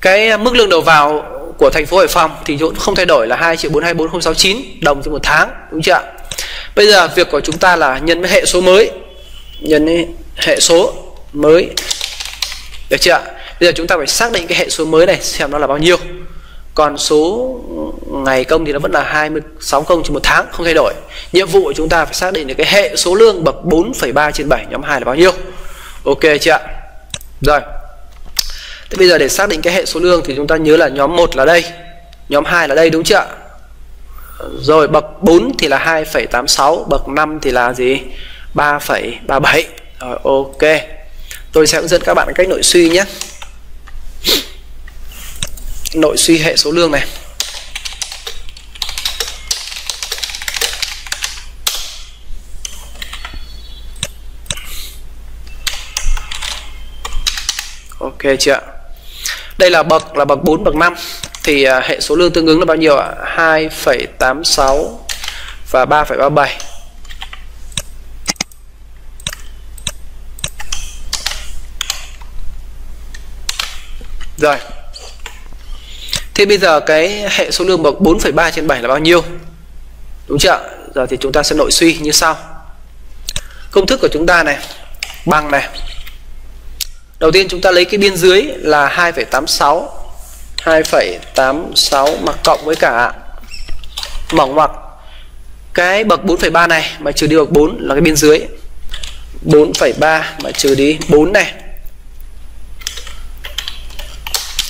Cái à, mức lương đầu vào của thành phố Hải Phòng thì cũng không thay đổi là 2 triệu 424069 đồng trên một tháng, đúng chưa ạ? Bây giờ việc của chúng ta là nhân với hệ số mới, nhân hệ số mới. Được chưa ạ? Bây giờ chúng ta phải xác định cái hệ số mới này xem nó là bao nhiêu còn số ngày công thì nó vẫn là 26 công trên một tháng không thay đổi. Nhiệm vụ của chúng ta phải xác định được cái hệ số lương bậc 4,3 trên 7 nhóm 2 là bao nhiêu. Ok chưa ạ? Rồi. Thế bây giờ để xác định cái hệ số lương thì chúng ta nhớ là nhóm 1 là đây nhóm 2 là đây đúng chưa ạ? Rồi bậc 4 thì là 2,86 bậc 5 thì là gì? 3,37 rồi ok. Tôi sẽ hướng dẫn các bạn cách nội suy nhé nội suy hệ số lương này. Ok chưa đây là bậc là bậc 4 bậc 5 thì uh, hệ số lương tương ứng là bao nhiêu ạ? 2,86 và 3,37 Rồi. Thế bây giờ cái hệ số lương bậc 4,3 trên 7 là bao nhiêu? Đúng chưa? Giờ thì chúng ta sẽ nội suy như sau. Công thức của chúng ta này Bằng này. Đầu tiên chúng ta lấy cái biên dưới là 2,86 2,86 mà cộng với cả mỏng ngoặc cái bậc 4,3 này mà trừ đi bậc 4 là cái biên dưới. 4,3 mà trừ đi 4 này.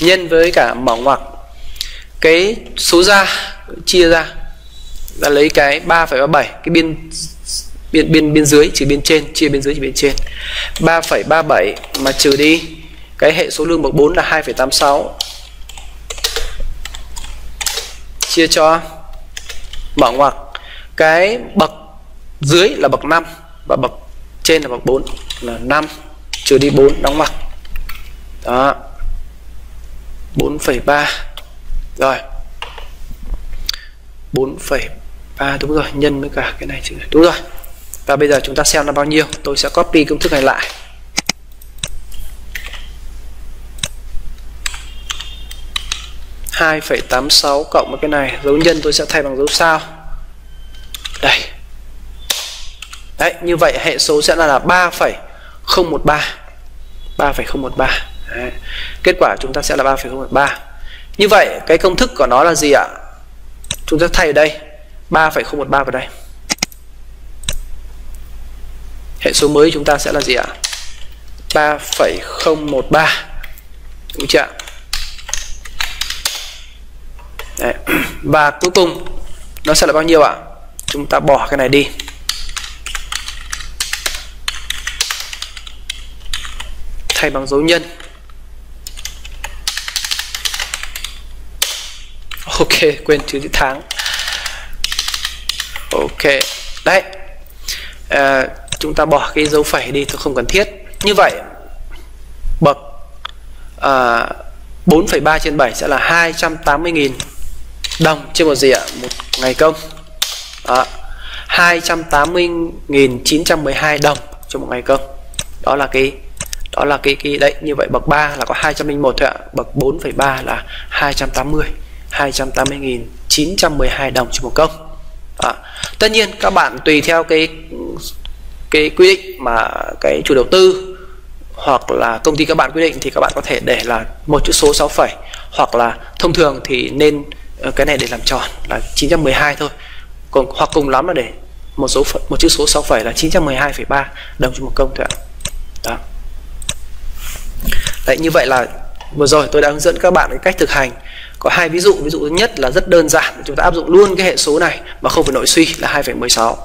Nhân với cả mỏng ngoặc cái số ra chia ra ta lấy cái 3,37 cái biên biên biên biên dưới trừ biên trên chia biên dưới trừ biên trên. 3,37 mà trừ đi cái hệ số lương bậc 4 là 2,86 chia cho mở ngoặc cái bậc dưới là bậc 5 và bậc trên là bậc 4 là 5 trừ đi 4 đóng ngoặc. Đó. 4,3 rồi. 4,3 đúng rồi nhân với cả cái này chứ. Đúng rồi. Và bây giờ chúng ta xem là bao nhiêu. Tôi sẽ copy công thức này lại. Hai phẩy tám sáu cộng với cái này. Dấu nhân tôi sẽ thay bằng dấu sao. Đây. Đấy như vậy hệ số sẽ là là ba phẩy không một ba. Ba phẩy không một ba. Kết quả chúng ta sẽ là ba phẩy không một ba như vậy cái công thức của nó là gì ạ? Chúng ta thay ở đây ba phẩy không một ba vào đây. Hệ số mới chúng ta sẽ là gì ạ? 3,013 đúng chưa Đấy. và cuối cùng nó sẽ là bao nhiêu ạ? Chúng ta bỏ cái này đi. Thay bằng dấu nhân. Ok quên chữ tháng ok đấy à, chúng ta bỏ cái dấu phẩy đi tôi không cần thiết như vậy bậc à, 4,3 trên 7 sẽ là 280.000 đồng trên một gì ạ? Một ngày công. Đó. 280.912 đồng cho một ngày công. Đó là cái đó là cái cái đấy như vậy bậc 3 là có 201 thôi ạ. Bậc 4,3 là 280. 280.912 đồng trên một công. Đó. Tất nhiên các bạn tùy theo cái cái quy định mà cái chủ đầu tư hoặc là công ty các bạn quy định thì các bạn có thể để là một chữ số 6 phẩy hoặc là thông thường thì nên ờ, cái này để làm tròn là 912 thôi còn hoặc cùng lắm là để một số một chữ số 6 phẩy là 912,3 đồng trên một công thôi ạ đó đấy như vậy là vừa rồi tôi đã hướng dẫn các bạn cái cách thực hành có hai ví dụ. Ví dụ thứ nhất là rất đơn giản. Chúng ta áp dụng luôn cái hệ số này mà không phải nội suy là 2,16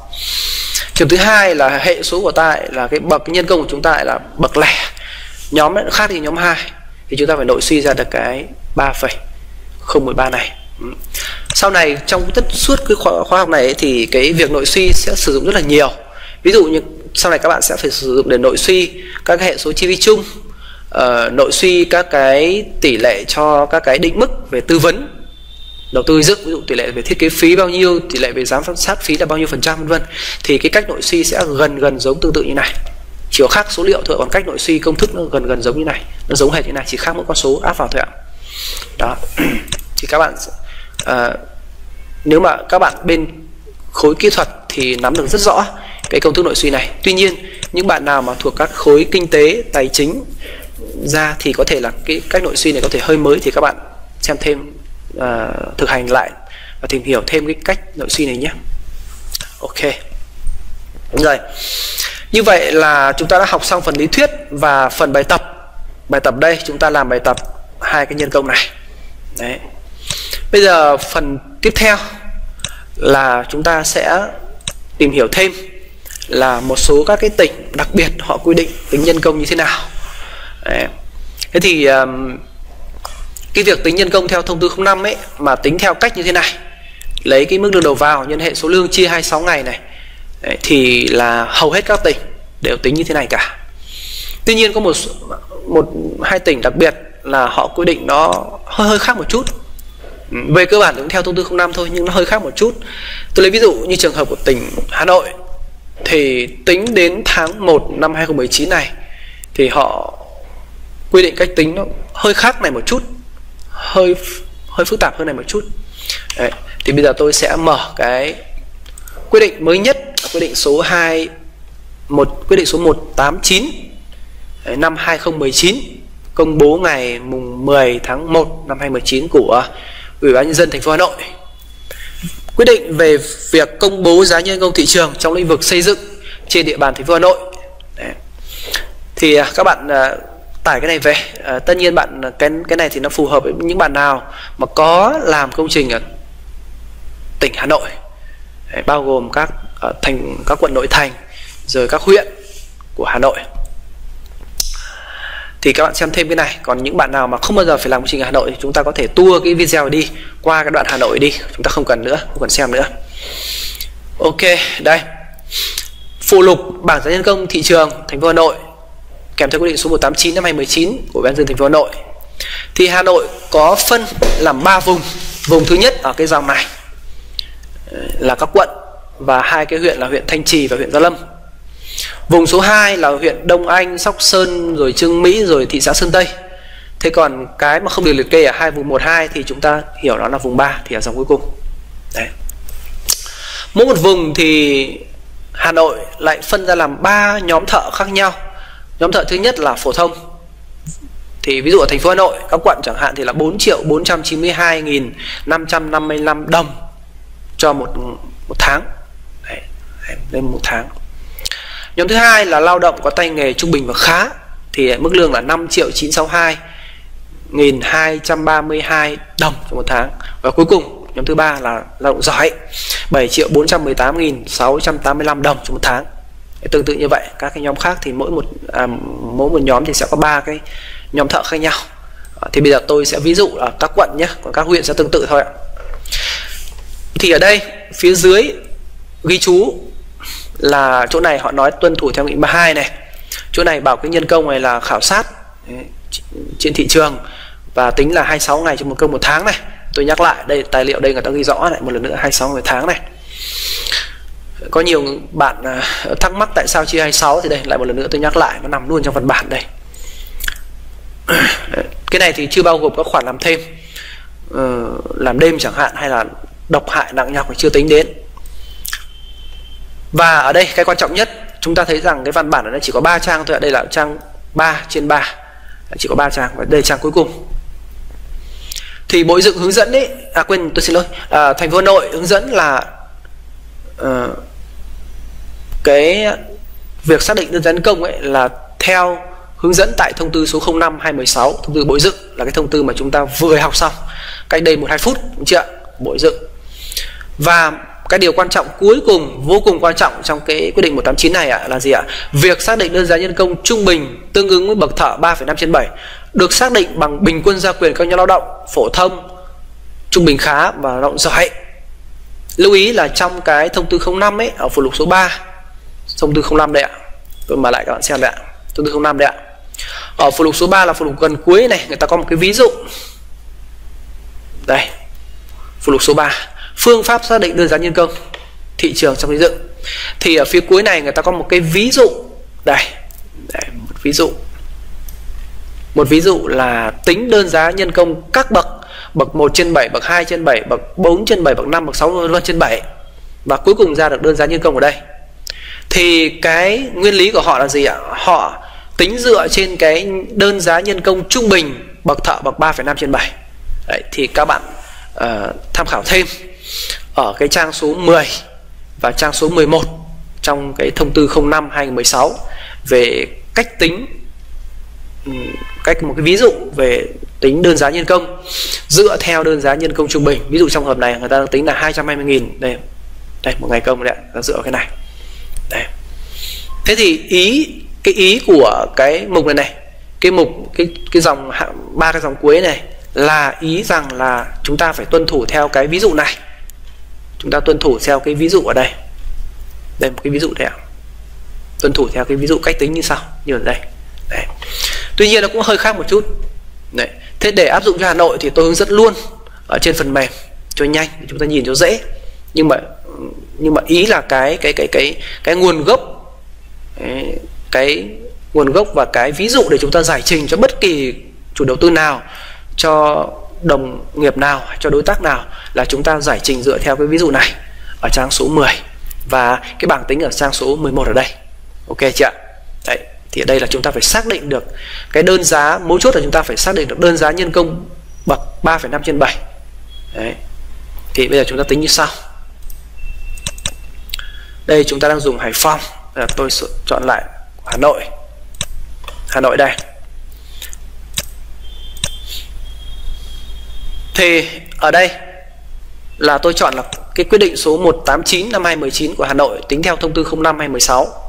trường thứ hai là hệ số của ta là cái bậc nhân công của chúng ta lại là bậc lẻ. Nhóm khác thì nhóm 2 thì chúng ta phải nội suy ra được cái 3,013 này. Ừ. Sau này trong tất suốt cái khóa, khóa học này ấy, thì cái việc nội suy sẽ sử dụng rất là nhiều. Ví dụ như sau này các bạn sẽ phải sử dụng để nội suy các hệ số chi phí chung uh, nội suy các cái tỷ lệ cho các cái định mức về tư vấn. Đầu tư dựng ví dụ tỷ lệ về thiết kế phí bao nhiêu tỷ lệ về giám sát phí là bao nhiêu phần trăm vân vân. Thì cái cách nội suy sẽ gần gần giống tương tự như này. Chỉ có khác số liệu thôi còn cách nội suy công thức nó gần gần giống như này. Nó giống hệt như này chỉ khác mỗi con số áp vào thôi ạ. Đó. Thì các bạn à, nếu mà các bạn bên khối kỹ thuật thì nắm được rất rõ cái công thức nội suy này. Tuy nhiên những bạn nào mà thuộc các khối kinh tế tài chính ra thì có thể là cái cách nội suy này có thể hơi mới thì các bạn xem thêm uh, thực hành lại và tìm hiểu thêm cái cách nội suy này nhé. Ok. Rồi. Như vậy là chúng ta đã học xong phần lý thuyết và phần bài tập. Bài tập đây chúng ta làm bài tập hai cái nhân công này. Đấy. Bây giờ phần tiếp theo là chúng ta sẽ tìm hiểu thêm là một số các cái tỉnh đặc biệt họ quy định tính nhân công như thế nào đấy. thế thì um, cái việc tính nhân công theo thông tư 05 ấy mà tính theo cách như thế này. Lấy cái mức lương đầu vào nhân hệ số lương chia 26 ngày này đấy, thì là hầu hết các tỉnh đều tính như thế này cả. Tuy nhiên có một một hai tỉnh đặc biệt là họ quy định nó hơi hơi khác một chút. Về cơ bản cũng theo thông tư 05 thôi nhưng nó hơi khác một chút. Tôi lấy ví dụ như trường hợp của tỉnh Hà Nội thì tính đến tháng 1 năm 2019 này thì họ quy định cách tính nó hơi khác này một chút, hơi hơi phức tạp hơn này một chút Đấy. thì bây giờ tôi sẽ mở cái quy định mới nhất quy định số 2 một quyết định số 189 năm 2019 công bố ngày mùng 10 tháng 1 năm 2019 của Ủy ban nhân dân thành phố Hà Nội. Quyết định về việc công bố giá nhân công thị trường trong lĩnh vực xây dựng trên địa bàn thành phố Hà Nội. Đấy. Thì à, các bạn à, tải cái này về. À, tất nhiên bạn ờ, cái cái này thì nó phù hợp với những bạn nào mà có làm công trình ở tỉnh Hà Nội. Đấy, bao gồm các ờ, thành các quận nội thành rồi các huyện của Hà Nội. Thì các bạn xem thêm cái này. Còn những bạn nào mà không bao giờ phải làm công trình ở Hà Nội thì chúng ta có thể tua cái video đi qua cái đoạn Hà Nội đi. Chúng ta không cần nữa không cần xem nữa. Ok đây. Phụ lục bảng giá nhân công thị trường thành phố Hà Nội kèm theo quyết định số 189 năm 2019 của ban dân thành phố Hà Nội thì Hà Nội có phân làm 3 vùng vùng thứ nhất ở cái dòng này ờ, là các quận và hai cái huyện là huyện Thanh Trì và huyện Gia Lâm Vùng số 2 là huyện Đông Anh, Sóc Sơn, rồi Trương Mỹ, rồi thị xã Sơn Tây. Thế còn cái mà không được liệt kê ở hai vùng 1 2 thì chúng ta hiểu nó là vùng 3 thì ở dòng cuối cùng. Đấy. Mỗi một vùng thì Hà Nội lại phân ra làm ba nhóm thợ khác nhau. Nhóm thợ thứ nhất là phổ thông. Thì ví dụ ở thành phố Hà Nội, các quận chẳng hạn thì là 4 triệu 492 nghìn 555 đồng cho một một tháng. Đấy, lên một tháng Nhóm thứ hai là lao động có tay nghề trung bình và khá thì mức lương là 5 triệu 962 1232 đồng cho một tháng. Và cuối cùng nhóm thứ ba là lao động giỏi 7 triệu 418 685 đồng cho một tháng. Tương tự như vậy, các cái nhóm khác thì mỗi một à, mỗi một nhóm thì sẽ có ba cái nhóm thợ khác nhau. À, thì bây giờ tôi sẽ ví dụ ở các quận nhé, còn các huyện sẽ tương tự thôi ạ. Thì ở đây phía dưới ghi chú là chỗ này họ nói tuân thủ theo nghị 32 này chỗ này bảo cái nhân công này là khảo sát ừ, trên thị trường và tính là 26 ngày trên một công một tháng này tôi nhắc lại đây tài liệu đây người ta ghi rõ này một lần nữa 26 ngày tháng này có nhiều bạn à, thắc mắc tại sao chia 26 thì đây lại một lần nữa tôi nhắc lại nó nằm luôn trong văn bản đây. Cái này thì chưa bao gồm các khoản làm thêm. Ờ, làm đêm chẳng hạn hay là độc hại nặng nhọc thì chưa tính đến. Và ở đây cái quan trọng nhất chúng ta thấy rằng cái văn bản này chỉ có 3 trang thôi ạ. Đây là trang 3 trên 3 chỉ có 3 trang và đây là trang cuối cùng. Thì bộ dựng hướng dẫn đấy à quên tôi xin lỗi. À, thành phố Hà Nội hướng dẫn là uh, cái việc xác định đơn giá nhân công ấy là theo hướng dẫn tại thông tư số 05 2016 thông tư bộ dựng là cái thông tư mà chúng ta vừa học xong. Cách đây một hai phút đúng chưa bộ dựng. Và cái điều quan trọng cuối cùng vô cùng quan trọng trong cái quyết định 189 này ạ là gì ạ? Việc xác định đơn giá nhân công trung bình tương ứng với bậc thợ 3,5 trên 7 được xác định bằng bình quân gia quyền các nhóm lao động phổ thông trung bình khá và lao động giỏi lưu ý là trong cái thông tư 05 ấy ở phụ lục số 3 thông tư 05 đây ạ. Tôi mở lại các bạn xem đây ạ. Thông tư 05 đây ạ. Ở phụ lục số 3 là phụ lục gần cuối này người ta có một cái ví dụ. Đây phụ lục số 3 phương pháp xác định đơn giá nhân công thị trường trong xây dựng. Thì ở phía cuối này người ta có một cái ví dụ. Đây, đây một ví dụ. Một ví dụ là tính đơn giá nhân công các bậc bậc 1 trên 7, bậc 2 trên 7, bậc 4 trên 7, bậc 5, bậc 6 vân trên 7 và cuối cùng ra được đơn giá nhân công ở đây. Thì cái nguyên lý của họ là gì ạ? Họ tính dựa trên cái đơn giá nhân công trung bình bậc thợ bậc 3,5 trên 7. Đấy, thì các bạn uh, tham khảo thêm ở cái trang số 10 và trang số 11 trong cái thông tư 05 2016 về cách tính cách một cái ví dụ về tính đơn giá nhân công, dựa theo đơn giá nhân công trung bình. Ví dụ trong hợp này, người ta đang tính là 220.000 đây đây, một ngày công đấy ta dựa cái này. Đây. Thế thì ý, cái ý của cái mục này này, cái mục, cái cái dòng ba cái dòng cuối này là ý rằng là chúng ta phải tuân thủ theo cái ví dụ này. Chúng ta tuân thủ theo cái ví dụ ở đây. Đây, một cái ví dụ đây ạ. Tuân thủ theo cái ví dụ cách tính như sau. Như ở đây. Đấy. tuy nhiên nó cũng hơi khác một chút. Đấy thế để áp dụng cho Hà Nội thì tôi hướng dẫn luôn ở trên phần mềm cho nhanh để chúng ta nhìn cho dễ. Nhưng mà nhưng mà ý là cái cái cái cái cái nguồn gốc cái, nguồn gốc và cái ví dụ để chúng ta giải trình cho bất kỳ chủ đầu tư nào cho đồng nghiệp nào cho đối tác nào là chúng ta giải trình dựa theo cái ví dụ này ở trang số 10 và cái bảng tính ở trang số 11 ở đây. Ok chưa ạ? Đấy thì ở đây là chúng ta phải xác định được cái đơn giá mấu chốt là chúng ta phải xác định được đơn giá nhân công bậc 3,5 trên 7 đấy. Thì bây giờ chúng ta tính như sau. Đây chúng ta đang dùng Hải Phòng. Là tôi chọn lại Hà Nội. Hà Nội đây. Thì ở đây là tôi chọn là cái quyết định số 189 năm 2019 của Hà Nội tính theo thông tư 05 2016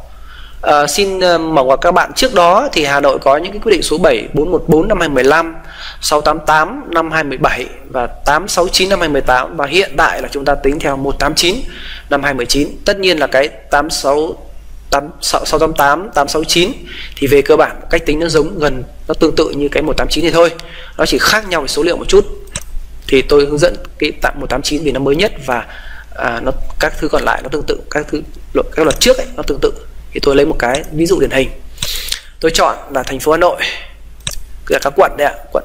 à, xin mời mở ngoặc các bạn. Trước đó thì Hà Nội có những cái quyết định số 7414 năm 2015 688 năm 2017 và 869 năm 2018 và hiện tại là chúng ta tính theo 189 năm 2019 tất nhiên là cái 86 8, 688, 869 thì về cơ bản cách tính nó giống gần nó tương tự như cái 189 này thôi. Nó chỉ khác nhau về số liệu một chút. Thì tôi hướng dẫn cái tạm 189 vì nó mới nhất và à, nó các thứ còn lại nó tương tự các thứ các luật trước ấy, nó tương tự thì tôi lấy một cái ví dụ điển hình. Tôi chọn là thành phố Hà Nội là các quận đấy ạ quận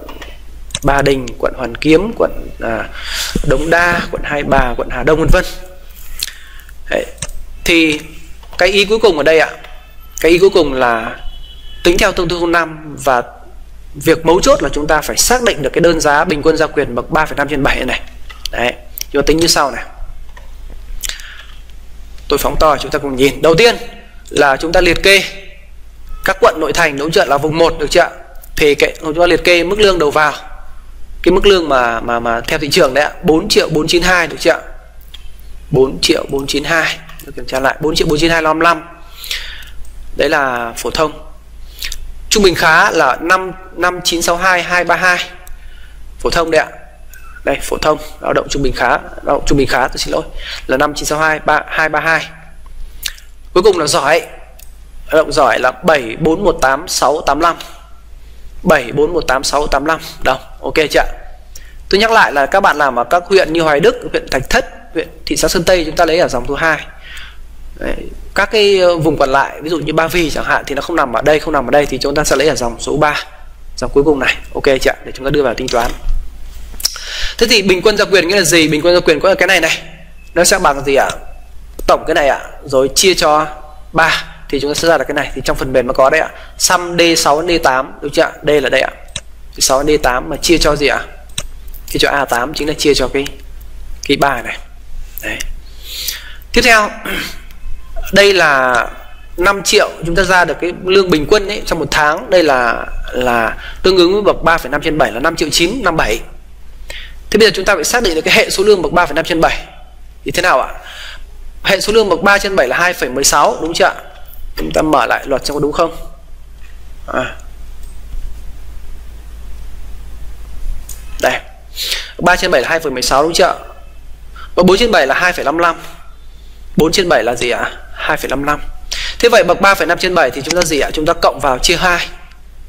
Ba Đình quận Hoàn Kiếm quận à, Đống Đa quận Hai Bà quận Hà Đông vân vân. Thì cái ý cuối cùng ở đây ạ cái ý cuối cùng là tính theo thông tư 05 và việc mấu chốt là chúng ta phải xác định được cái đơn giá bình quân giao quyền bậc 3,5 trên 7 này. Đấy. Chúng ta tính như sau này. Tôi phóng to chúng ta cùng nhìn. Đầu tiên là chúng ta liệt kê. Các quận nội thành đúng chưa là vùng 1 được chưa thì cái chúng ta liệt kê mức lương đầu vào. Cái mức lương mà mà mà theo thị trường đấy ạ 4 triệu 492 được chưa 4 triệu 492 được kiểm tra lại 4 triệu 492 55 đấy là phổ thông. Trung bình khá là 5 5962 232 phổ thông đấy ạ. Đây, phổ thông, lao động trung bình khá, lao động trung bình khá, tôi xin lỗi, là 5962 3232 cuối cùng là giỏi. Lao động giỏi là 7418685 7418685 đồng ok chưa tôi nhắc lại là các bạn làm ở các huyện như Hoài Đức, huyện Thạch Thất, huyện thị xã Sơn Tây, chúng ta lấy ở dòng thứ hai. Các cái ờ, vùng còn lại, ví dụ như Ba Vì chẳng hạn thì nó không nằm ở đây, không nằm ở đây thì chúng ta sẽ lấy ở dòng số 3 dòng cuối cùng này. Ok chưa để chúng ta đưa vào tính toán. Thế thì bình quân gia quyền nghĩa là gì? Bình quân gia quyền có là cái này này. Nó sẽ bằng gì ạ? Tổng cái này ạ. À, rồi chia cho 3 thì chúng ta sẽ ra được cái này. Thì trong phần mềm nó có đấy ạ. Sum D6 D8 đúng chưa ạ? Đây là đây ạ. 6 D8 mà chia cho gì ạ? Chia cho A8 chính là chia cho cái cái 3 này. Đấy. Tiếp theo đây là 5 triệu chúng ta ra được cái lương bình quân ấy trong một tháng. Đây là là tương ứng với bậc 3,5 trên 7 là 5 triệu 9 57 thế bây giờ chúng ta phải xác định được cái hệ số lương bậc 3,5 trên 7 thì thế nào ạ? Hệ số lượng bậc 3 trên 7 là 2,16 đúng chưa ạ? Chúng ta mở lại luật xem có đúng không? À. đây. 3 trên 7 là 2,16 đúng chưa và 4 trên 7 là 2,55 4 trên 7 là gì ạ? 2,55 thế vậy bậc 3,5 trên 7 thì chúng ta gì ạ? Chúng ta cộng vào chia 2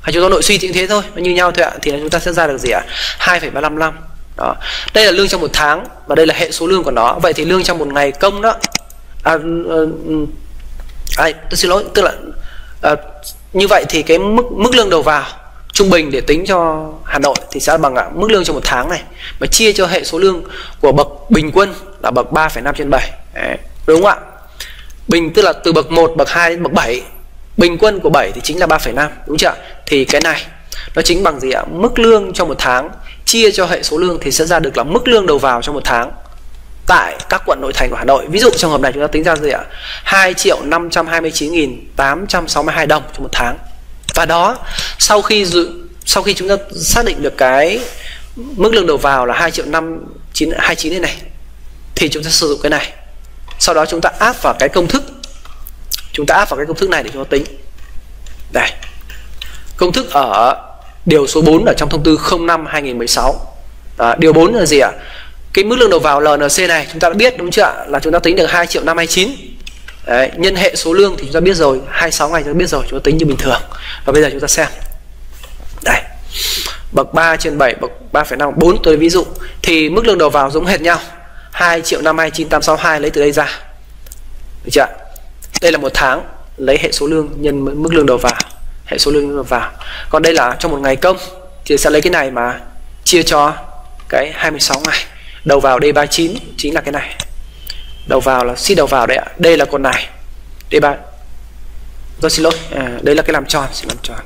hay chúng ta nội suy thì thế thôi nó như nhau thôi ạ. Thì chúng ta sẽ ra được gì ạ? 2,355 đó. Đây là lương trong một tháng và đây là hệ số lương của nó. Vậy thì lương trong một ngày công đó à, ừ, ừ, ừ. à, tôi xin lỗi tức là à, như vậy thì cái mức mức lương đầu vào trung bình để tính cho Hà Nội thì sẽ bằng à, mức lương trong một tháng này mà chia cho hệ số lương của bậc bình quân là bậc 3,5 trên 7 Đấy, đúng không ạ? Bình tức là từ bậc 1 bậc 2 đến bậc 7 bình quân của 7 thì chính là 3,5 đúng chưa thì cái này nó chính bằng gì ạ? Mức lương trong một tháng chia cho hệ số lương thì sẽ ra được là mức lương đầu vào trong một tháng tại các quận nội thành của Hà Nội. Ví dụ trong hợp này chúng ta tính ra gì ạ? 2 triệu 529.862 đồng trong một tháng. Và đó sau khi dự sau khi chúng ta xác định được cái mức lương đầu vào là 2 triệu 5 9 29 này này thì chúng ta sử dụng cái này. Sau đó chúng ta áp vào cái công thức. Chúng ta áp vào cái công thức này để chúng ta tính. Đây. Công thức ở điều số 4 ở trong thông tư 05 2016. Đó, điều 4 là gì ạ? Cái mức lương đầu vào LNC này chúng ta đã biết đúng chưa ạ? Là chúng ta tính được 2 triệu 529 Đấy, nhân hệ số lương thì chúng ta biết rồi 26 ngày chúng ta biết rồi chúng ta tính như bình thường. Và bây giờ chúng ta xem. Đây bậc 3 trên 7 bậc 3,5 4 tôi ví dụ. Thì mức lương đầu vào giống hệt nhau. 2 triệu 529862 lấy từ đây ra. Được chưa đây là một tháng lấy hệ số lương nhân mức lương đầu vào hệ số lương đầu vào. Còn đây là trong một ngày công thì sẽ lấy cái này mà chia cho cái 26 ngày đầu vào D39 chính là cái này. Đầu vào là xin đầu vào đấy ạ. Đây là con này. D3 tôi xin lỗi. À, đây là cái làm tròn xin làm tròn.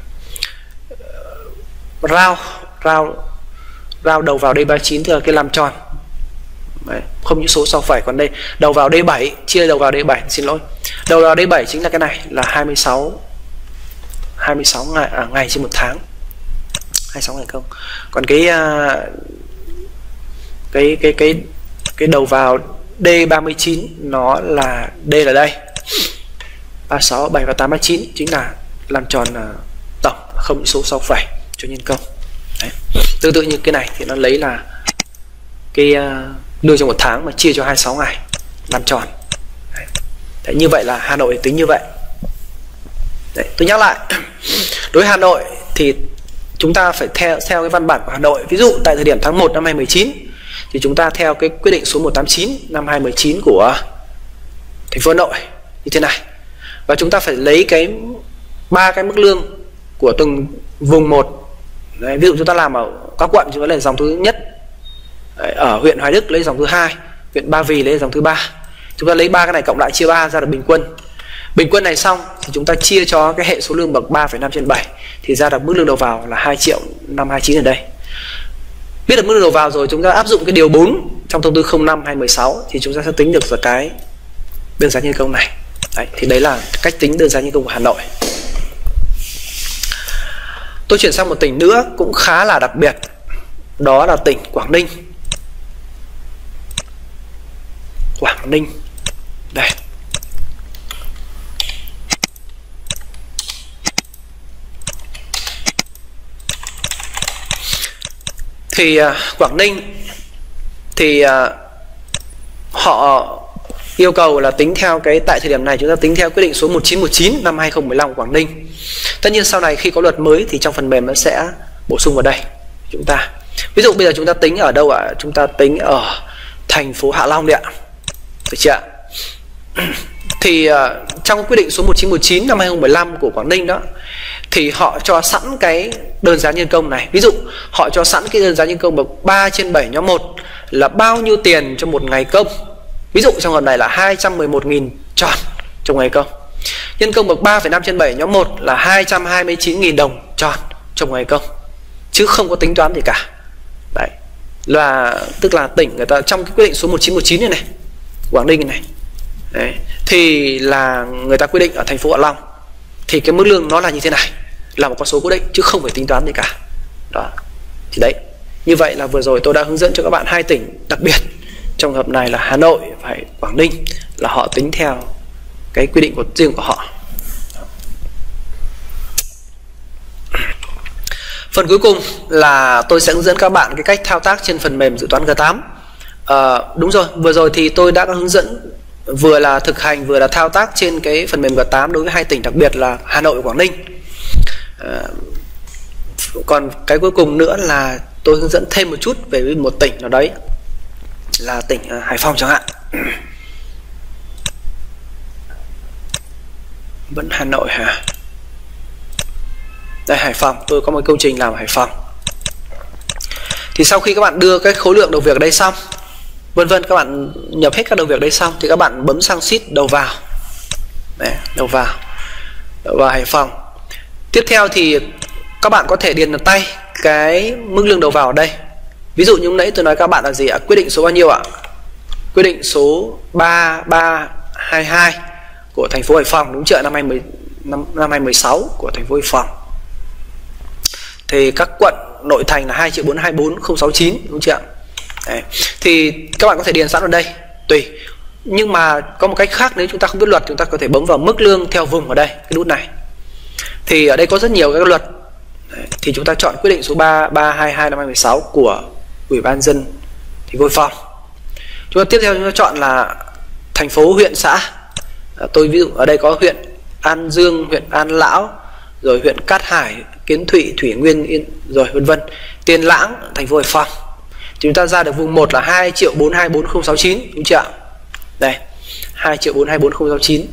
Rao rao rao đầu vào D39 thì là cái làm tròn. Đấy, không những số sau phải còn đây. Đầu vào D7 chia đầu vào D7 xin lỗi. Đầu vào D7 chính là cái này là 26 26 ngày à, ngày trên một tháng. 26 ngày không. Còn cái uh, cái cái cái cái đầu vào D39 nó là D là đây. 36 7 và 8 39 chính là làm tròn à, tổng không số 6 phẩy cho nhân công. Đấy. tương tự như cái này thì nó lấy là cái à, đưa cho một tháng mà chia cho 26 ngày làm tròn. Đấy. Đấy, như vậy là Hà Nội tính như vậy. Đấy, tôi nhắc lại đối Hà Nội thì chúng ta phải theo theo cái văn bản của Hà Nội. Ví dụ tại thời điểm tháng 1 năm 2019 thì chúng ta theo cái quyết định số 189 năm 2019 của thành phố Hà Nội như thế này. Và chúng ta phải lấy cái ba cái mức lương của từng vùng một. Đấy, ví dụ chúng ta làm ở các quận chúng ta lấy dòng thứ nhất Đấy, ở huyện Hoài Đức lấy dòng thứ hai huyện Ba Vì lấy dòng thứ ba. Chúng ta lấy ba cái này cộng lại chia ba ra được bình quân. Bình quân này xong thì chúng ta chia cho cái hệ số lương bậc 3,5 trên 7 thì ra được mức lương đầu vào là 2 triệu 529 ở đây biết được mức đầu vào rồi chúng ta áp dụng cái điều 4 trong thông tư 05 2016 thì chúng ta sẽ tính được cái đơn giá nhân công này. Đấy, thì đấy là cách tính đơn giá nhân công của Hà Nội. Tôi chuyển sang một tỉnh nữa cũng khá là đặc biệt đó là tỉnh Quảng Ninh. Quảng Ninh. Đây. Thì à, Quảng Ninh thì à, họ yêu cầu là tính theo cái tại thời điểm này chúng ta tính theo quyết định số 1919 năm 2015 của Quảng Ninh. Tất nhiên sau này khi có luật mới thì trong phần mềm nó sẽ bổ sung vào đây chúng ta. Ví dụ bây giờ chúng ta tính ở đâu ạ? À? chúng ta tính ở thành phố Hạ Long đấy ạ. Được chưa ạ? Thì uh, trong quyết định số 1919 năm 2015 của Quảng Ninh đó thì họ cho sẵn cái đơn giá nhân công này. Ví dụ họ cho sẵn cái đơn giá nhân công bậc 3 trên 7 nhóm 1 là bao nhiêu tiền cho một ngày công? Ví dụ trong hợp này là 211.000 tròn trong ngày công. Nhân công bậc 3,5 trên 7 nhóm 1 là 229.000 đồng tròn trong ngày công. Chứ không có tính toán gì cả. Đấy. Là tức là tỉnh người ta trong cái quyết định số 1919 này này Quảng Ninh này. Đấy, thì là người ta quy định ở thành phố Hạ Long thì cái mức lương nó là như thế này là một con số cố định chứ không phải tính toán gì cả. Đó. Thì đấy. Như vậy là vừa rồi tôi đã hướng dẫn cho các bạn hai tỉnh đặc biệt. Trong hợp này là Hà Nội và Quảng Ninh là họ tính theo cái quy định của riêng của họ. Phần cuối cùng là tôi sẽ hướng dẫn các bạn cái cách thao tác trên phần mềm dự toán G8 à, ờ, Đúng rồi, vừa rồi thì tôi đã hướng dẫn vừa là thực hành vừa là thao tác trên cái phần mềm G8 đối với hai tỉnh đặc biệt là Hà Nội và Quảng Ninh. À, Còn cái cuối cùng nữa là tôi hướng dẫn thêm một chút về một tỉnh nào đấy là tỉnh à, Hải Phòng chẳng hạn. Vẫn Hà Nội hả? Đây Hải Phòng tôi có một công trình làm ở Hải Phòng. Thì sau khi các bạn đưa cái khối lượng đầu việc ở đây xong vân vân các bạn nhập hết các đầu việc đây xong thì các bạn bấm sang sheet đầu vào. Đấy, đầu vào. Đầu vào Hải Phòng. Tiếp theo thì các bạn có thể điền vào tay cái mức lương đầu vào ở đây. Ví dụ như nãy tôi nói các bạn là gì ạ? Quyết định số bao nhiêu ạ? Quyết định số 3322 của thành phố Hải Phòng đúng chưa năm 20 năm, năm 2016 của thành phố Hải Phòng. Thì các quận nội thành là 2 triệu 424 069 đúng chưa ạ? Đấy. thì các bạn có thể điền sẵn ở đây tùy. Nhưng mà có một cách khác nếu chúng ta không biết luật chúng ta có thể bấm vào mức lương theo vùng ở đây cái nút này. Thì ở đây có rất nhiều các luật. Đấy. thì chúng ta chọn quyết định số 3322 năm 2016 của ủy ban dân thì phố Phòng. Chúng ta tiếp theo chúng ta chọn là thành phố huyện xã. À, tôi ví dụ ở đây có huyện An Dương huyện An Lão rồi huyện Cát Hải Kiến Thụy Thủy Nguyên Yên rồi vân vân. Tiên Lãng thành phố Hải Phòng thì chúng ta ra được vùng 1 là 2 triệu 424069 đúng chưa ạ? Đây 2 triệu 424069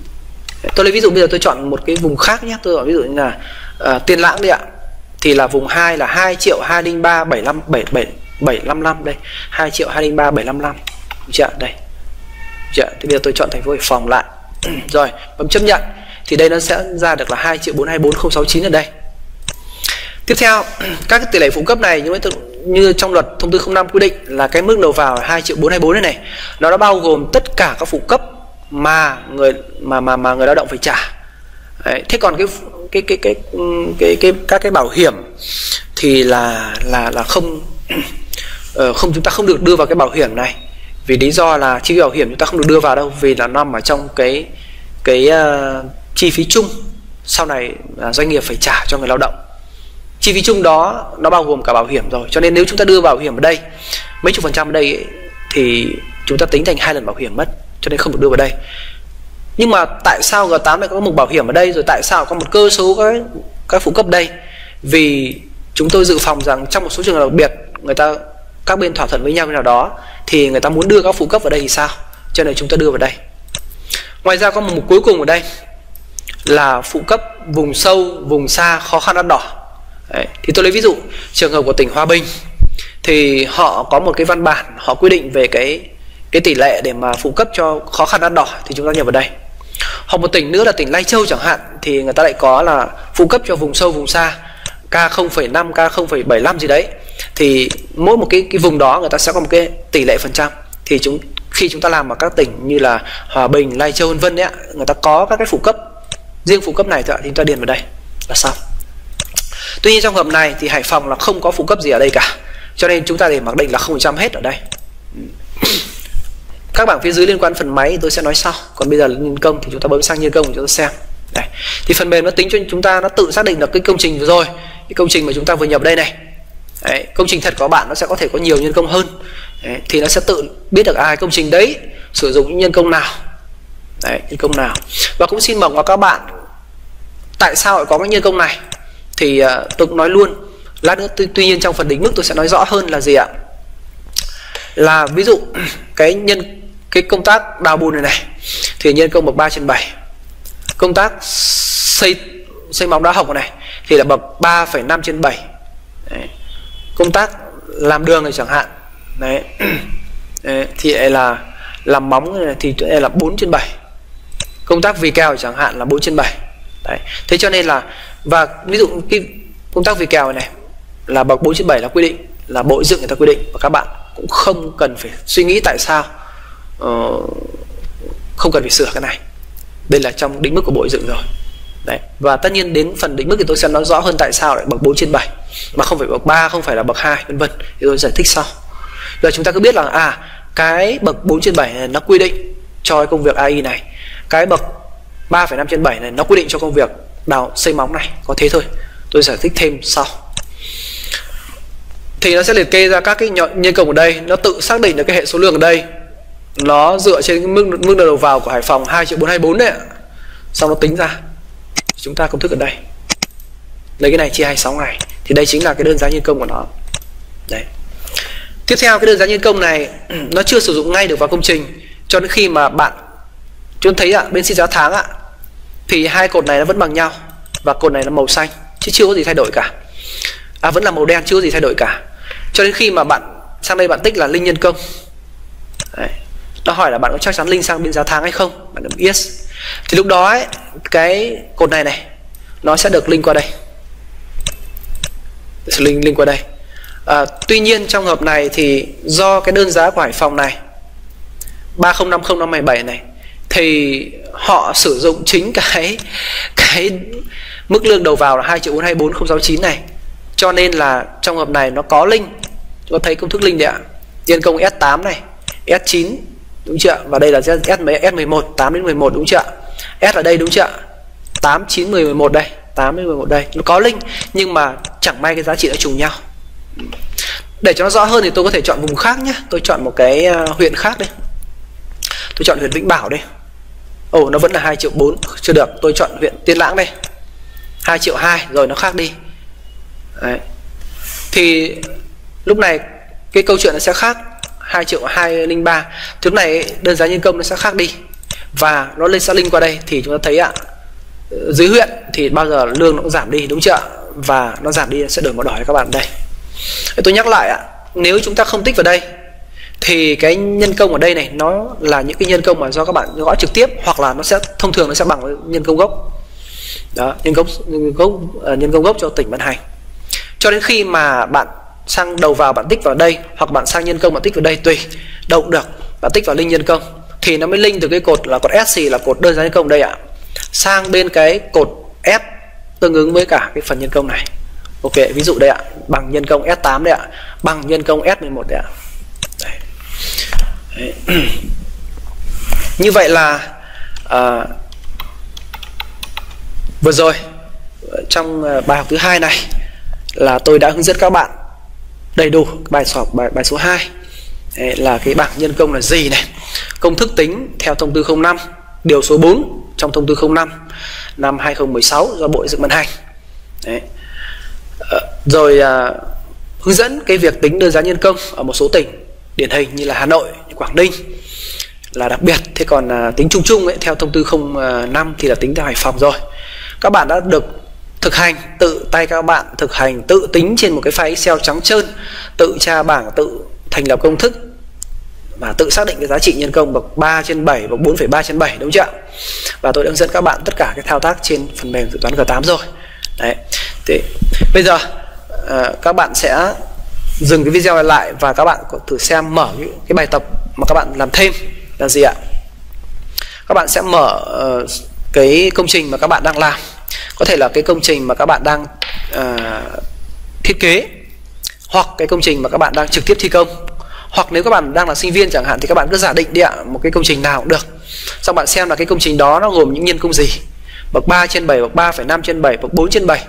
tôi lấy ví dụ bây giờ tôi chọn một cái vùng khác nhé tôi gọi ví dụ như là uh, Tiên Lãng đi ạ. Thì là vùng 2 là 2 triệu 203 75 77 755 đây. 2 triệu 203 755 đúng chưa đây chưa? thì bây giờ tôi chọn thành phố Hải Phòng lại. Rồi bấm chấp nhận. Thì đây nó sẽ ra được là 2 triệu 424069 ở đây. Tiếp theo các cái tỷ lệ phụ cấp này như như trong luật thông tư 05 quy định là cái mức đầu vào 2 triệu 424 này này. Nó đã bao gồm tất cả các phụ cấp mà người mà mà mà người lao động phải trả. Đấy, thế còn cái cái cái cái cái, cái, các cái bảo hiểm thì là là là không ờ, không chúng ta không được đưa vào cái bảo hiểm này. Vì lý do là chi phí bảo hiểm chúng ta không được đưa vào đâu vì là nằm ở trong cái cái uh, chi phí chung sau này uh, doanh nghiệp phải trả cho người lao động chi phí chung đó nó bao gồm cả bảo hiểm rồi. Cho nên nếu chúng ta đưa bảo hiểm ở đây mấy chục phần trăm ở đây ấy, thì chúng ta tính thành hai lần bảo hiểm mất cho nên không được đưa vào đây. Nhưng mà tại sao G8 lại có mục bảo hiểm ở đây rồi tại sao có một cơ số các các phụ cấp đây? Vì chúng tôi dự phòng rằng trong một số trường hợp đặc biệt người ta các bên thỏa thuận với nhau như nào đó thì người ta muốn đưa các phụ cấp vào đây thì sao? Cho nên chúng ta đưa vào đây. Ngoài ra có một mục cuối cùng ở đây là phụ cấp vùng sâu vùng xa khó khăn ăn đỏ. Đấy. thì tôi lấy ví dụ trường hợp của tỉnh Hòa Bình thì họ có một cái văn bản họ quy định về cái cái tỷ lệ để mà phụ cấp cho khó khăn ăn đỏ thì chúng ta nhập vào đây. Hoặc một tỉnh nữa là tỉnh Lai Châu chẳng hạn thì người ta lại có là phụ cấp cho vùng sâu vùng xa k 0,5 k 0,75 gì đấy. Thì mỗi một cái cái vùng đó người ta sẽ có một cái tỷ lệ phần trăm. Thì chúng khi chúng ta làm ở các tỉnh như là Hòa Bình, Lai Châu vân vân đấy người ta có các cái phụ cấp riêng phụ cấp này thì chúng ta điền vào đây là xong. Tuy nhiên trong hợp này thì Hải Phòng là không có phụ cấp gì ở đây cả. Cho nên chúng ta để mặc định là 0% hết ở đây. Các bảng phía dưới liên quan phần máy tôi sẽ nói sau. Còn bây giờ là nhân công thì chúng ta bấm sang nhân công cho chúng ta xem. Đây. Thì phần mềm nó tính cho chúng ta nó tự xác định được cái công trình vừa rồi Cái công trình mà chúng ta vừa nhập đây này. Đấy, công trình thật của bạn nó sẽ có thể có nhiều nhân công hơn. Đấy, thì nó sẽ tự biết được ai công trình đấy sử dụng nhân công nào. Đấy nhân công nào. Và cũng xin mời các bạn tại sao lại có cái nhân công này? Thì uh, tôi cũng nói luôn lát nữa tuy, tuy nhiên trong phần định mức tôi sẽ nói rõ hơn là gì ạ là ví dụ cái nhân cái công tác đào bùn này này thì nhân công bậc 3 trên 7 công tác xây xây móng đá hộc này thì là bậc 3,5 trên 7 Đấy. công tác làm đường này chẳng hạn Đấy. Đấy. thì là làm móng này thì là 4 trên 7 công tác vì kèo chẳng hạn là 4 trên 7 Đấy. thế cho nên là và ví dụ cái công tác vì kèo này là bậc 4 7 là quy định là bộ dựng người ta quy định và các bạn cũng không cần phải suy nghĩ tại sao uh, không cần phải sửa cái này đây là trong định mức của bộ dựng rồi Đấy. Và tất nhiên đến phần định mức thì tôi sẽ nói rõ hơn tại sao lại bậc 4 trên 7 mà không phải bậc 3, không phải là bậc 2 vân vân. Thì tôi giải thích sau. giờ chúng ta cứ biết là à cái bậc 4 trên 7 này nó quy định cho cái công việc AI này. Cái bậc 3,5 trên 7 này nó quy định cho công việc đào xây móng này, có thế thôi. Tôi giải thích thêm sau. Thì nó sẽ liệt kê ra các cái nhân công ở đây, nó tự xác định được cái hệ số lượng ở đây. Nó dựa trên cái mức mức đầu vào của Hải Phòng 2 triệu 424 đấy ạ. Xong nó tính ra chúng ta công thức ở đây lấy cái này chia 26 ngày thì đây chính là cái đơn giá nhân công của nó đấy tiếp theo cái đơn giá nhân công này nó chưa sử dụng ngay được vào công trình cho đến khi mà bạn chúng thấy ạ bên xin giá tháng ạ thì hai cột này nó vẫn bằng nhau và cột này là màu xanh chứ chưa có gì thay đổi cả. À vẫn là màu đen chưa có gì thay đổi cả. Cho đến khi mà bạn sang đây bạn tích là linh nhân công. Đấy. nó hỏi là bạn có chắc chắn linh sang bên giá tháng hay không? Bạn bấm yes. Thì lúc đó ấy, cái cột này này nó sẽ được linh qua đây. Sẽ linh qua đây. À, tuy nhiên trong hợp này thì do cái đơn giá của Hải Phòng này 3050527 này thì họ sử dụng chính cái cái mức lương đầu vào là 2 triệu 424069 này. Cho nên là trong hợp này nó có linh có thấy công thức linh đấy ạ. Nhân công S8 này S9 đúng chưa và đây là S S11 8 đến 11 đúng chưa S ở đây, đúng chưa 8 9 10 11 đây 8 đến 11 đây. Nó có linh nhưng mà chẳng may cái giá trị đã trùng nhau. Để cho nó rõ hơn thì tôi có thể chọn vùng khác nhé. Tôi chọn một cái à, huyện khác đây. Tôi chọn huyện Vĩnh Bảo đây ồ oh, nó vẫn là 2 triệu 4 chưa được. Tôi chọn huyện Tiên Lãng đây. 2 triệu 2 rồi nó khác đi. Đấy. thì lúc này cái câu chuyện nó sẽ khác. 2 triệu 203 Thứ này đơn giá nhân công nó sẽ khác đi. Và nó lên xã linh qua đây Thì chúng ta thấy ạ Dưới huyện thì bao giờ lương nó cũng giảm đi đúng chưa Và nó giảm đi sẽ đổi màu đỏ cho các bạn. Đây. Tôi nhắc lại ạ Nếu chúng ta không tích vào đây thì cái nhân công ở đây này nó là những cái nhân công mà do các bạn gõ trực tiếp hoặc là nó sẽ thông thường nó sẽ bằng với nhân công gốc. Đó nhân công nhân công gốc, ờ, nhân công gốc cho tỉnh vận hành. Cho đến khi mà bạn sang đầu vào bạn tích vào đây hoặc bạn sang nhân công bạn tích vào đây tùy đâu cũng được bạn tích vào linh nhân công thì nó mới linh từ cái cột là cột S là cột đơn giá nhân công đây ạ. Sang bên cái cột S tương ứng với cả cái phần nhân công này. Ok ví dụ đây ạ bằng nhân công S8 đây ạ bằng nhân công S11 đây ạ. Đấy. như vậy là à, vừa rồi trong à, bài học thứ hai này là tôi đã hướng dẫn các bạn đầy đủ bài sổ bài, bài số 2 Đấy, là cái bảng nhân công là gì này công thức tính theo thông tư 05 điều số 4 trong thông tư 05 năm 2016 do Bộ Dựng ban hành Đấy. Ờ, rồi à, hướng dẫn cái việc tính đơn giá nhân công ở một số tỉnh điển hình như là Hà Nội, Quảng Ninh là đặc biệt thế còn à, tính chung chung ấy, theo thông tư 05 à, thì là tính theo Hải Phòng rồi các bạn đã được thực hành tự tay các bạn thực hành tự tính trên một cái file Excel trắng trơn tự tra bảng tự thành lập công thức và tự xác định cái giá trị nhân công bậc 3 trên 7 bậc 4,3 trên 7 đúng chưa ạ? Và tôi đã hướng dẫn các bạn tất cả các thao tác trên phần mềm dự toán G8 rồi. Đấy. Thì bây giờ à, các bạn sẽ dừng cái video này lại và các bạn có thử xem mở cái bài tập mà các bạn làm thêm là gì ạ? Các bạn sẽ mở uh, cái công trình mà các bạn đang làm. Có thể là cái công trình mà các bạn đang uh, thiết kế hoặc cái công trình mà các bạn đang trực tiếp thi công. Hoặc nếu các bạn đang là sinh viên chẳng hạn thì các bạn cứ giả định đi ạ một cái công trình nào cũng được. Xong bạn xem là cái công trình đó nó gồm những nhân công gì? Bậc 3 trên 7 bậc 3,5 trên 7 bậc 4 trên 7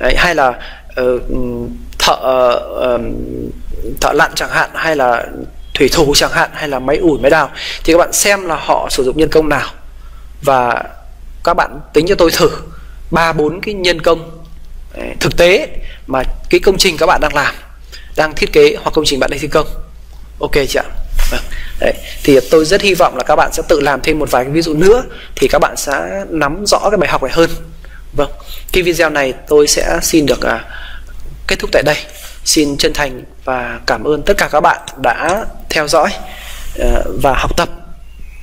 Đấy, hay là uh, thợ ờ, thợ lặn chẳng hạn hay là thủy thủ chẳng hạn hay là máy ủi máy đào thì các bạn xem là họ sử dụng nhân công nào. Và các bạn tính cho tôi thử ba bốn cái nhân công ờ, thực tế mà cái công trình các bạn đang làm đang thiết kế hoặc công trình bạn đang thi công. Ok chưa ạ? Vâng, đấy. thì tôi rất hy vọng là các bạn sẽ tự làm thêm một vài cái ví dụ nữa thì các bạn sẽ nắm rõ cái bài học này hơn. Vâng cái video này tôi sẽ xin được uh, kết thúc tại đây. Xin chân thành và cảm ơn tất cả các bạn đã theo dõi ờ, và học tập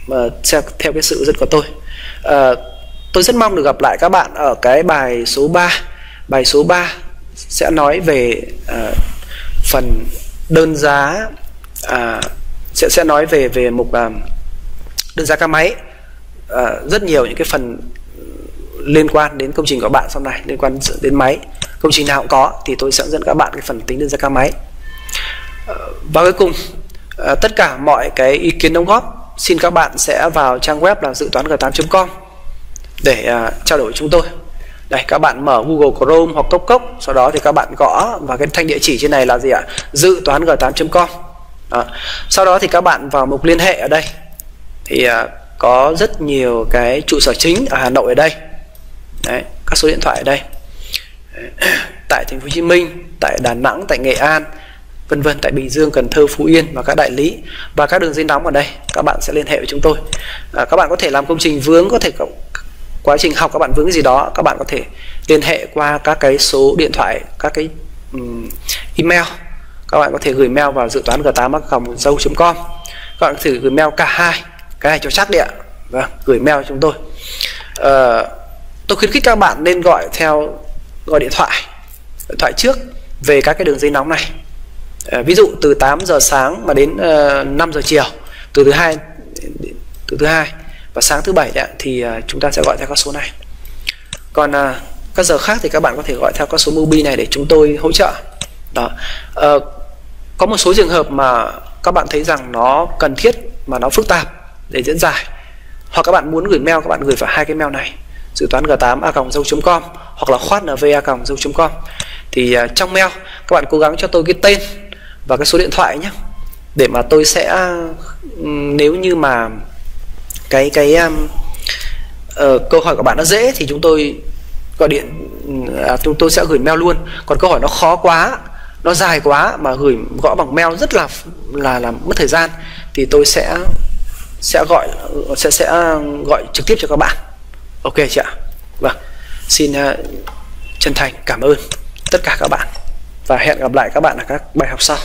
ờ, theo cái sự dẫn của tôi. Ờ, tôi rất mong được gặp lại các bạn ở cái bài số 3 bài số 3 sẽ nói về uh, phần đơn giá uh, sẽ sẽ nói về về mục uh, đơn giá ca máy. Uh, rất nhiều những cái phần liên quan đến công trình của bạn sau này liên quan đến máy công trình nào cũng có thì tôi sẽ dẫn các bạn cái phần tính đơn giá ca máy. Ờ, và cuối cùng ờ, tất cả mọi cái ý kiến đóng góp xin các bạn sẽ vào trang web là dự toán g8.com để ờ, trao đổi với chúng tôi. Đây các bạn mở Google Chrome hoặc cốc cốc sau đó thì các bạn gõ và cái thanh địa chỉ trên này là gì ạ? Dự toán g8.com sau đó thì các bạn vào mục liên hệ ở đây. Thì có rất nhiều cái trụ sở chính ở Hà Nội ở đây. Đấy, các số điện thoại ở đây. tại thành phố Hồ Chí Minh tại Đà Nẵng tại Nghệ An vân vân tại Bình Dương Cần Thơ Phú Yên và các đại lý và các đường dây nóng ở đây. Các bạn sẽ liên hệ với chúng tôi. À, các bạn có thể làm công trình vướng có thể quá trình học các bạn vướng gì đó các bạn có thể liên hệ qua các cái số điện thoại các cái um, email. Các bạn có thể gửi mail vào dự toán g 8 dâu com. Các bạn có thể gửi mail cả hai cái này cho chắc đi ạ. Vâng gửi mail cho chúng tôi. À, tôi khuyến khích các bạn nên gọi theo gọi điện thoại điện thoại trước về các cái đường dây nóng này. À, ví dụ từ 8 giờ sáng mà đến ờ, uh, 5 giờ chiều từ thứ hai từ thứ hai và sáng thứ bảy đấy, thì uh, chúng ta sẽ gọi theo các số này. Còn uh, các giờ khác thì các bạn có thể gọi theo các số mobi này để chúng tôi hỗ trợ. Đó. Uh, có một số trường hợp mà các bạn thấy rằng nó cần thiết mà nó phức tạp để diễn giải hoặc các bạn muốn gửi mail các bạn gửi vào hai cái mail này dự toán g8 a dâu com hoặc là khoát nv a dâu com. Thì uh, trong mail các bạn cố gắng cho tôi cái tên và cái số điện thoại nhé để mà tôi sẽ nếu như mà cái cái um, uh, câu hỏi của bạn nó dễ thì chúng tôi gọi điện uh, chúng tôi sẽ gửi mail luôn. Còn câu hỏi nó khó quá nó dài quá mà gửi gõ bằng mail rất là là là mất thời gian thì tôi sẽ sẽ gọi sẽ sẽ gọi trực tiếp cho các bạn ok chị ạ. Vâng. Xin uh, chân thành cảm ơn tất cả các bạn và hẹn gặp lại các bạn ở các bài học sau.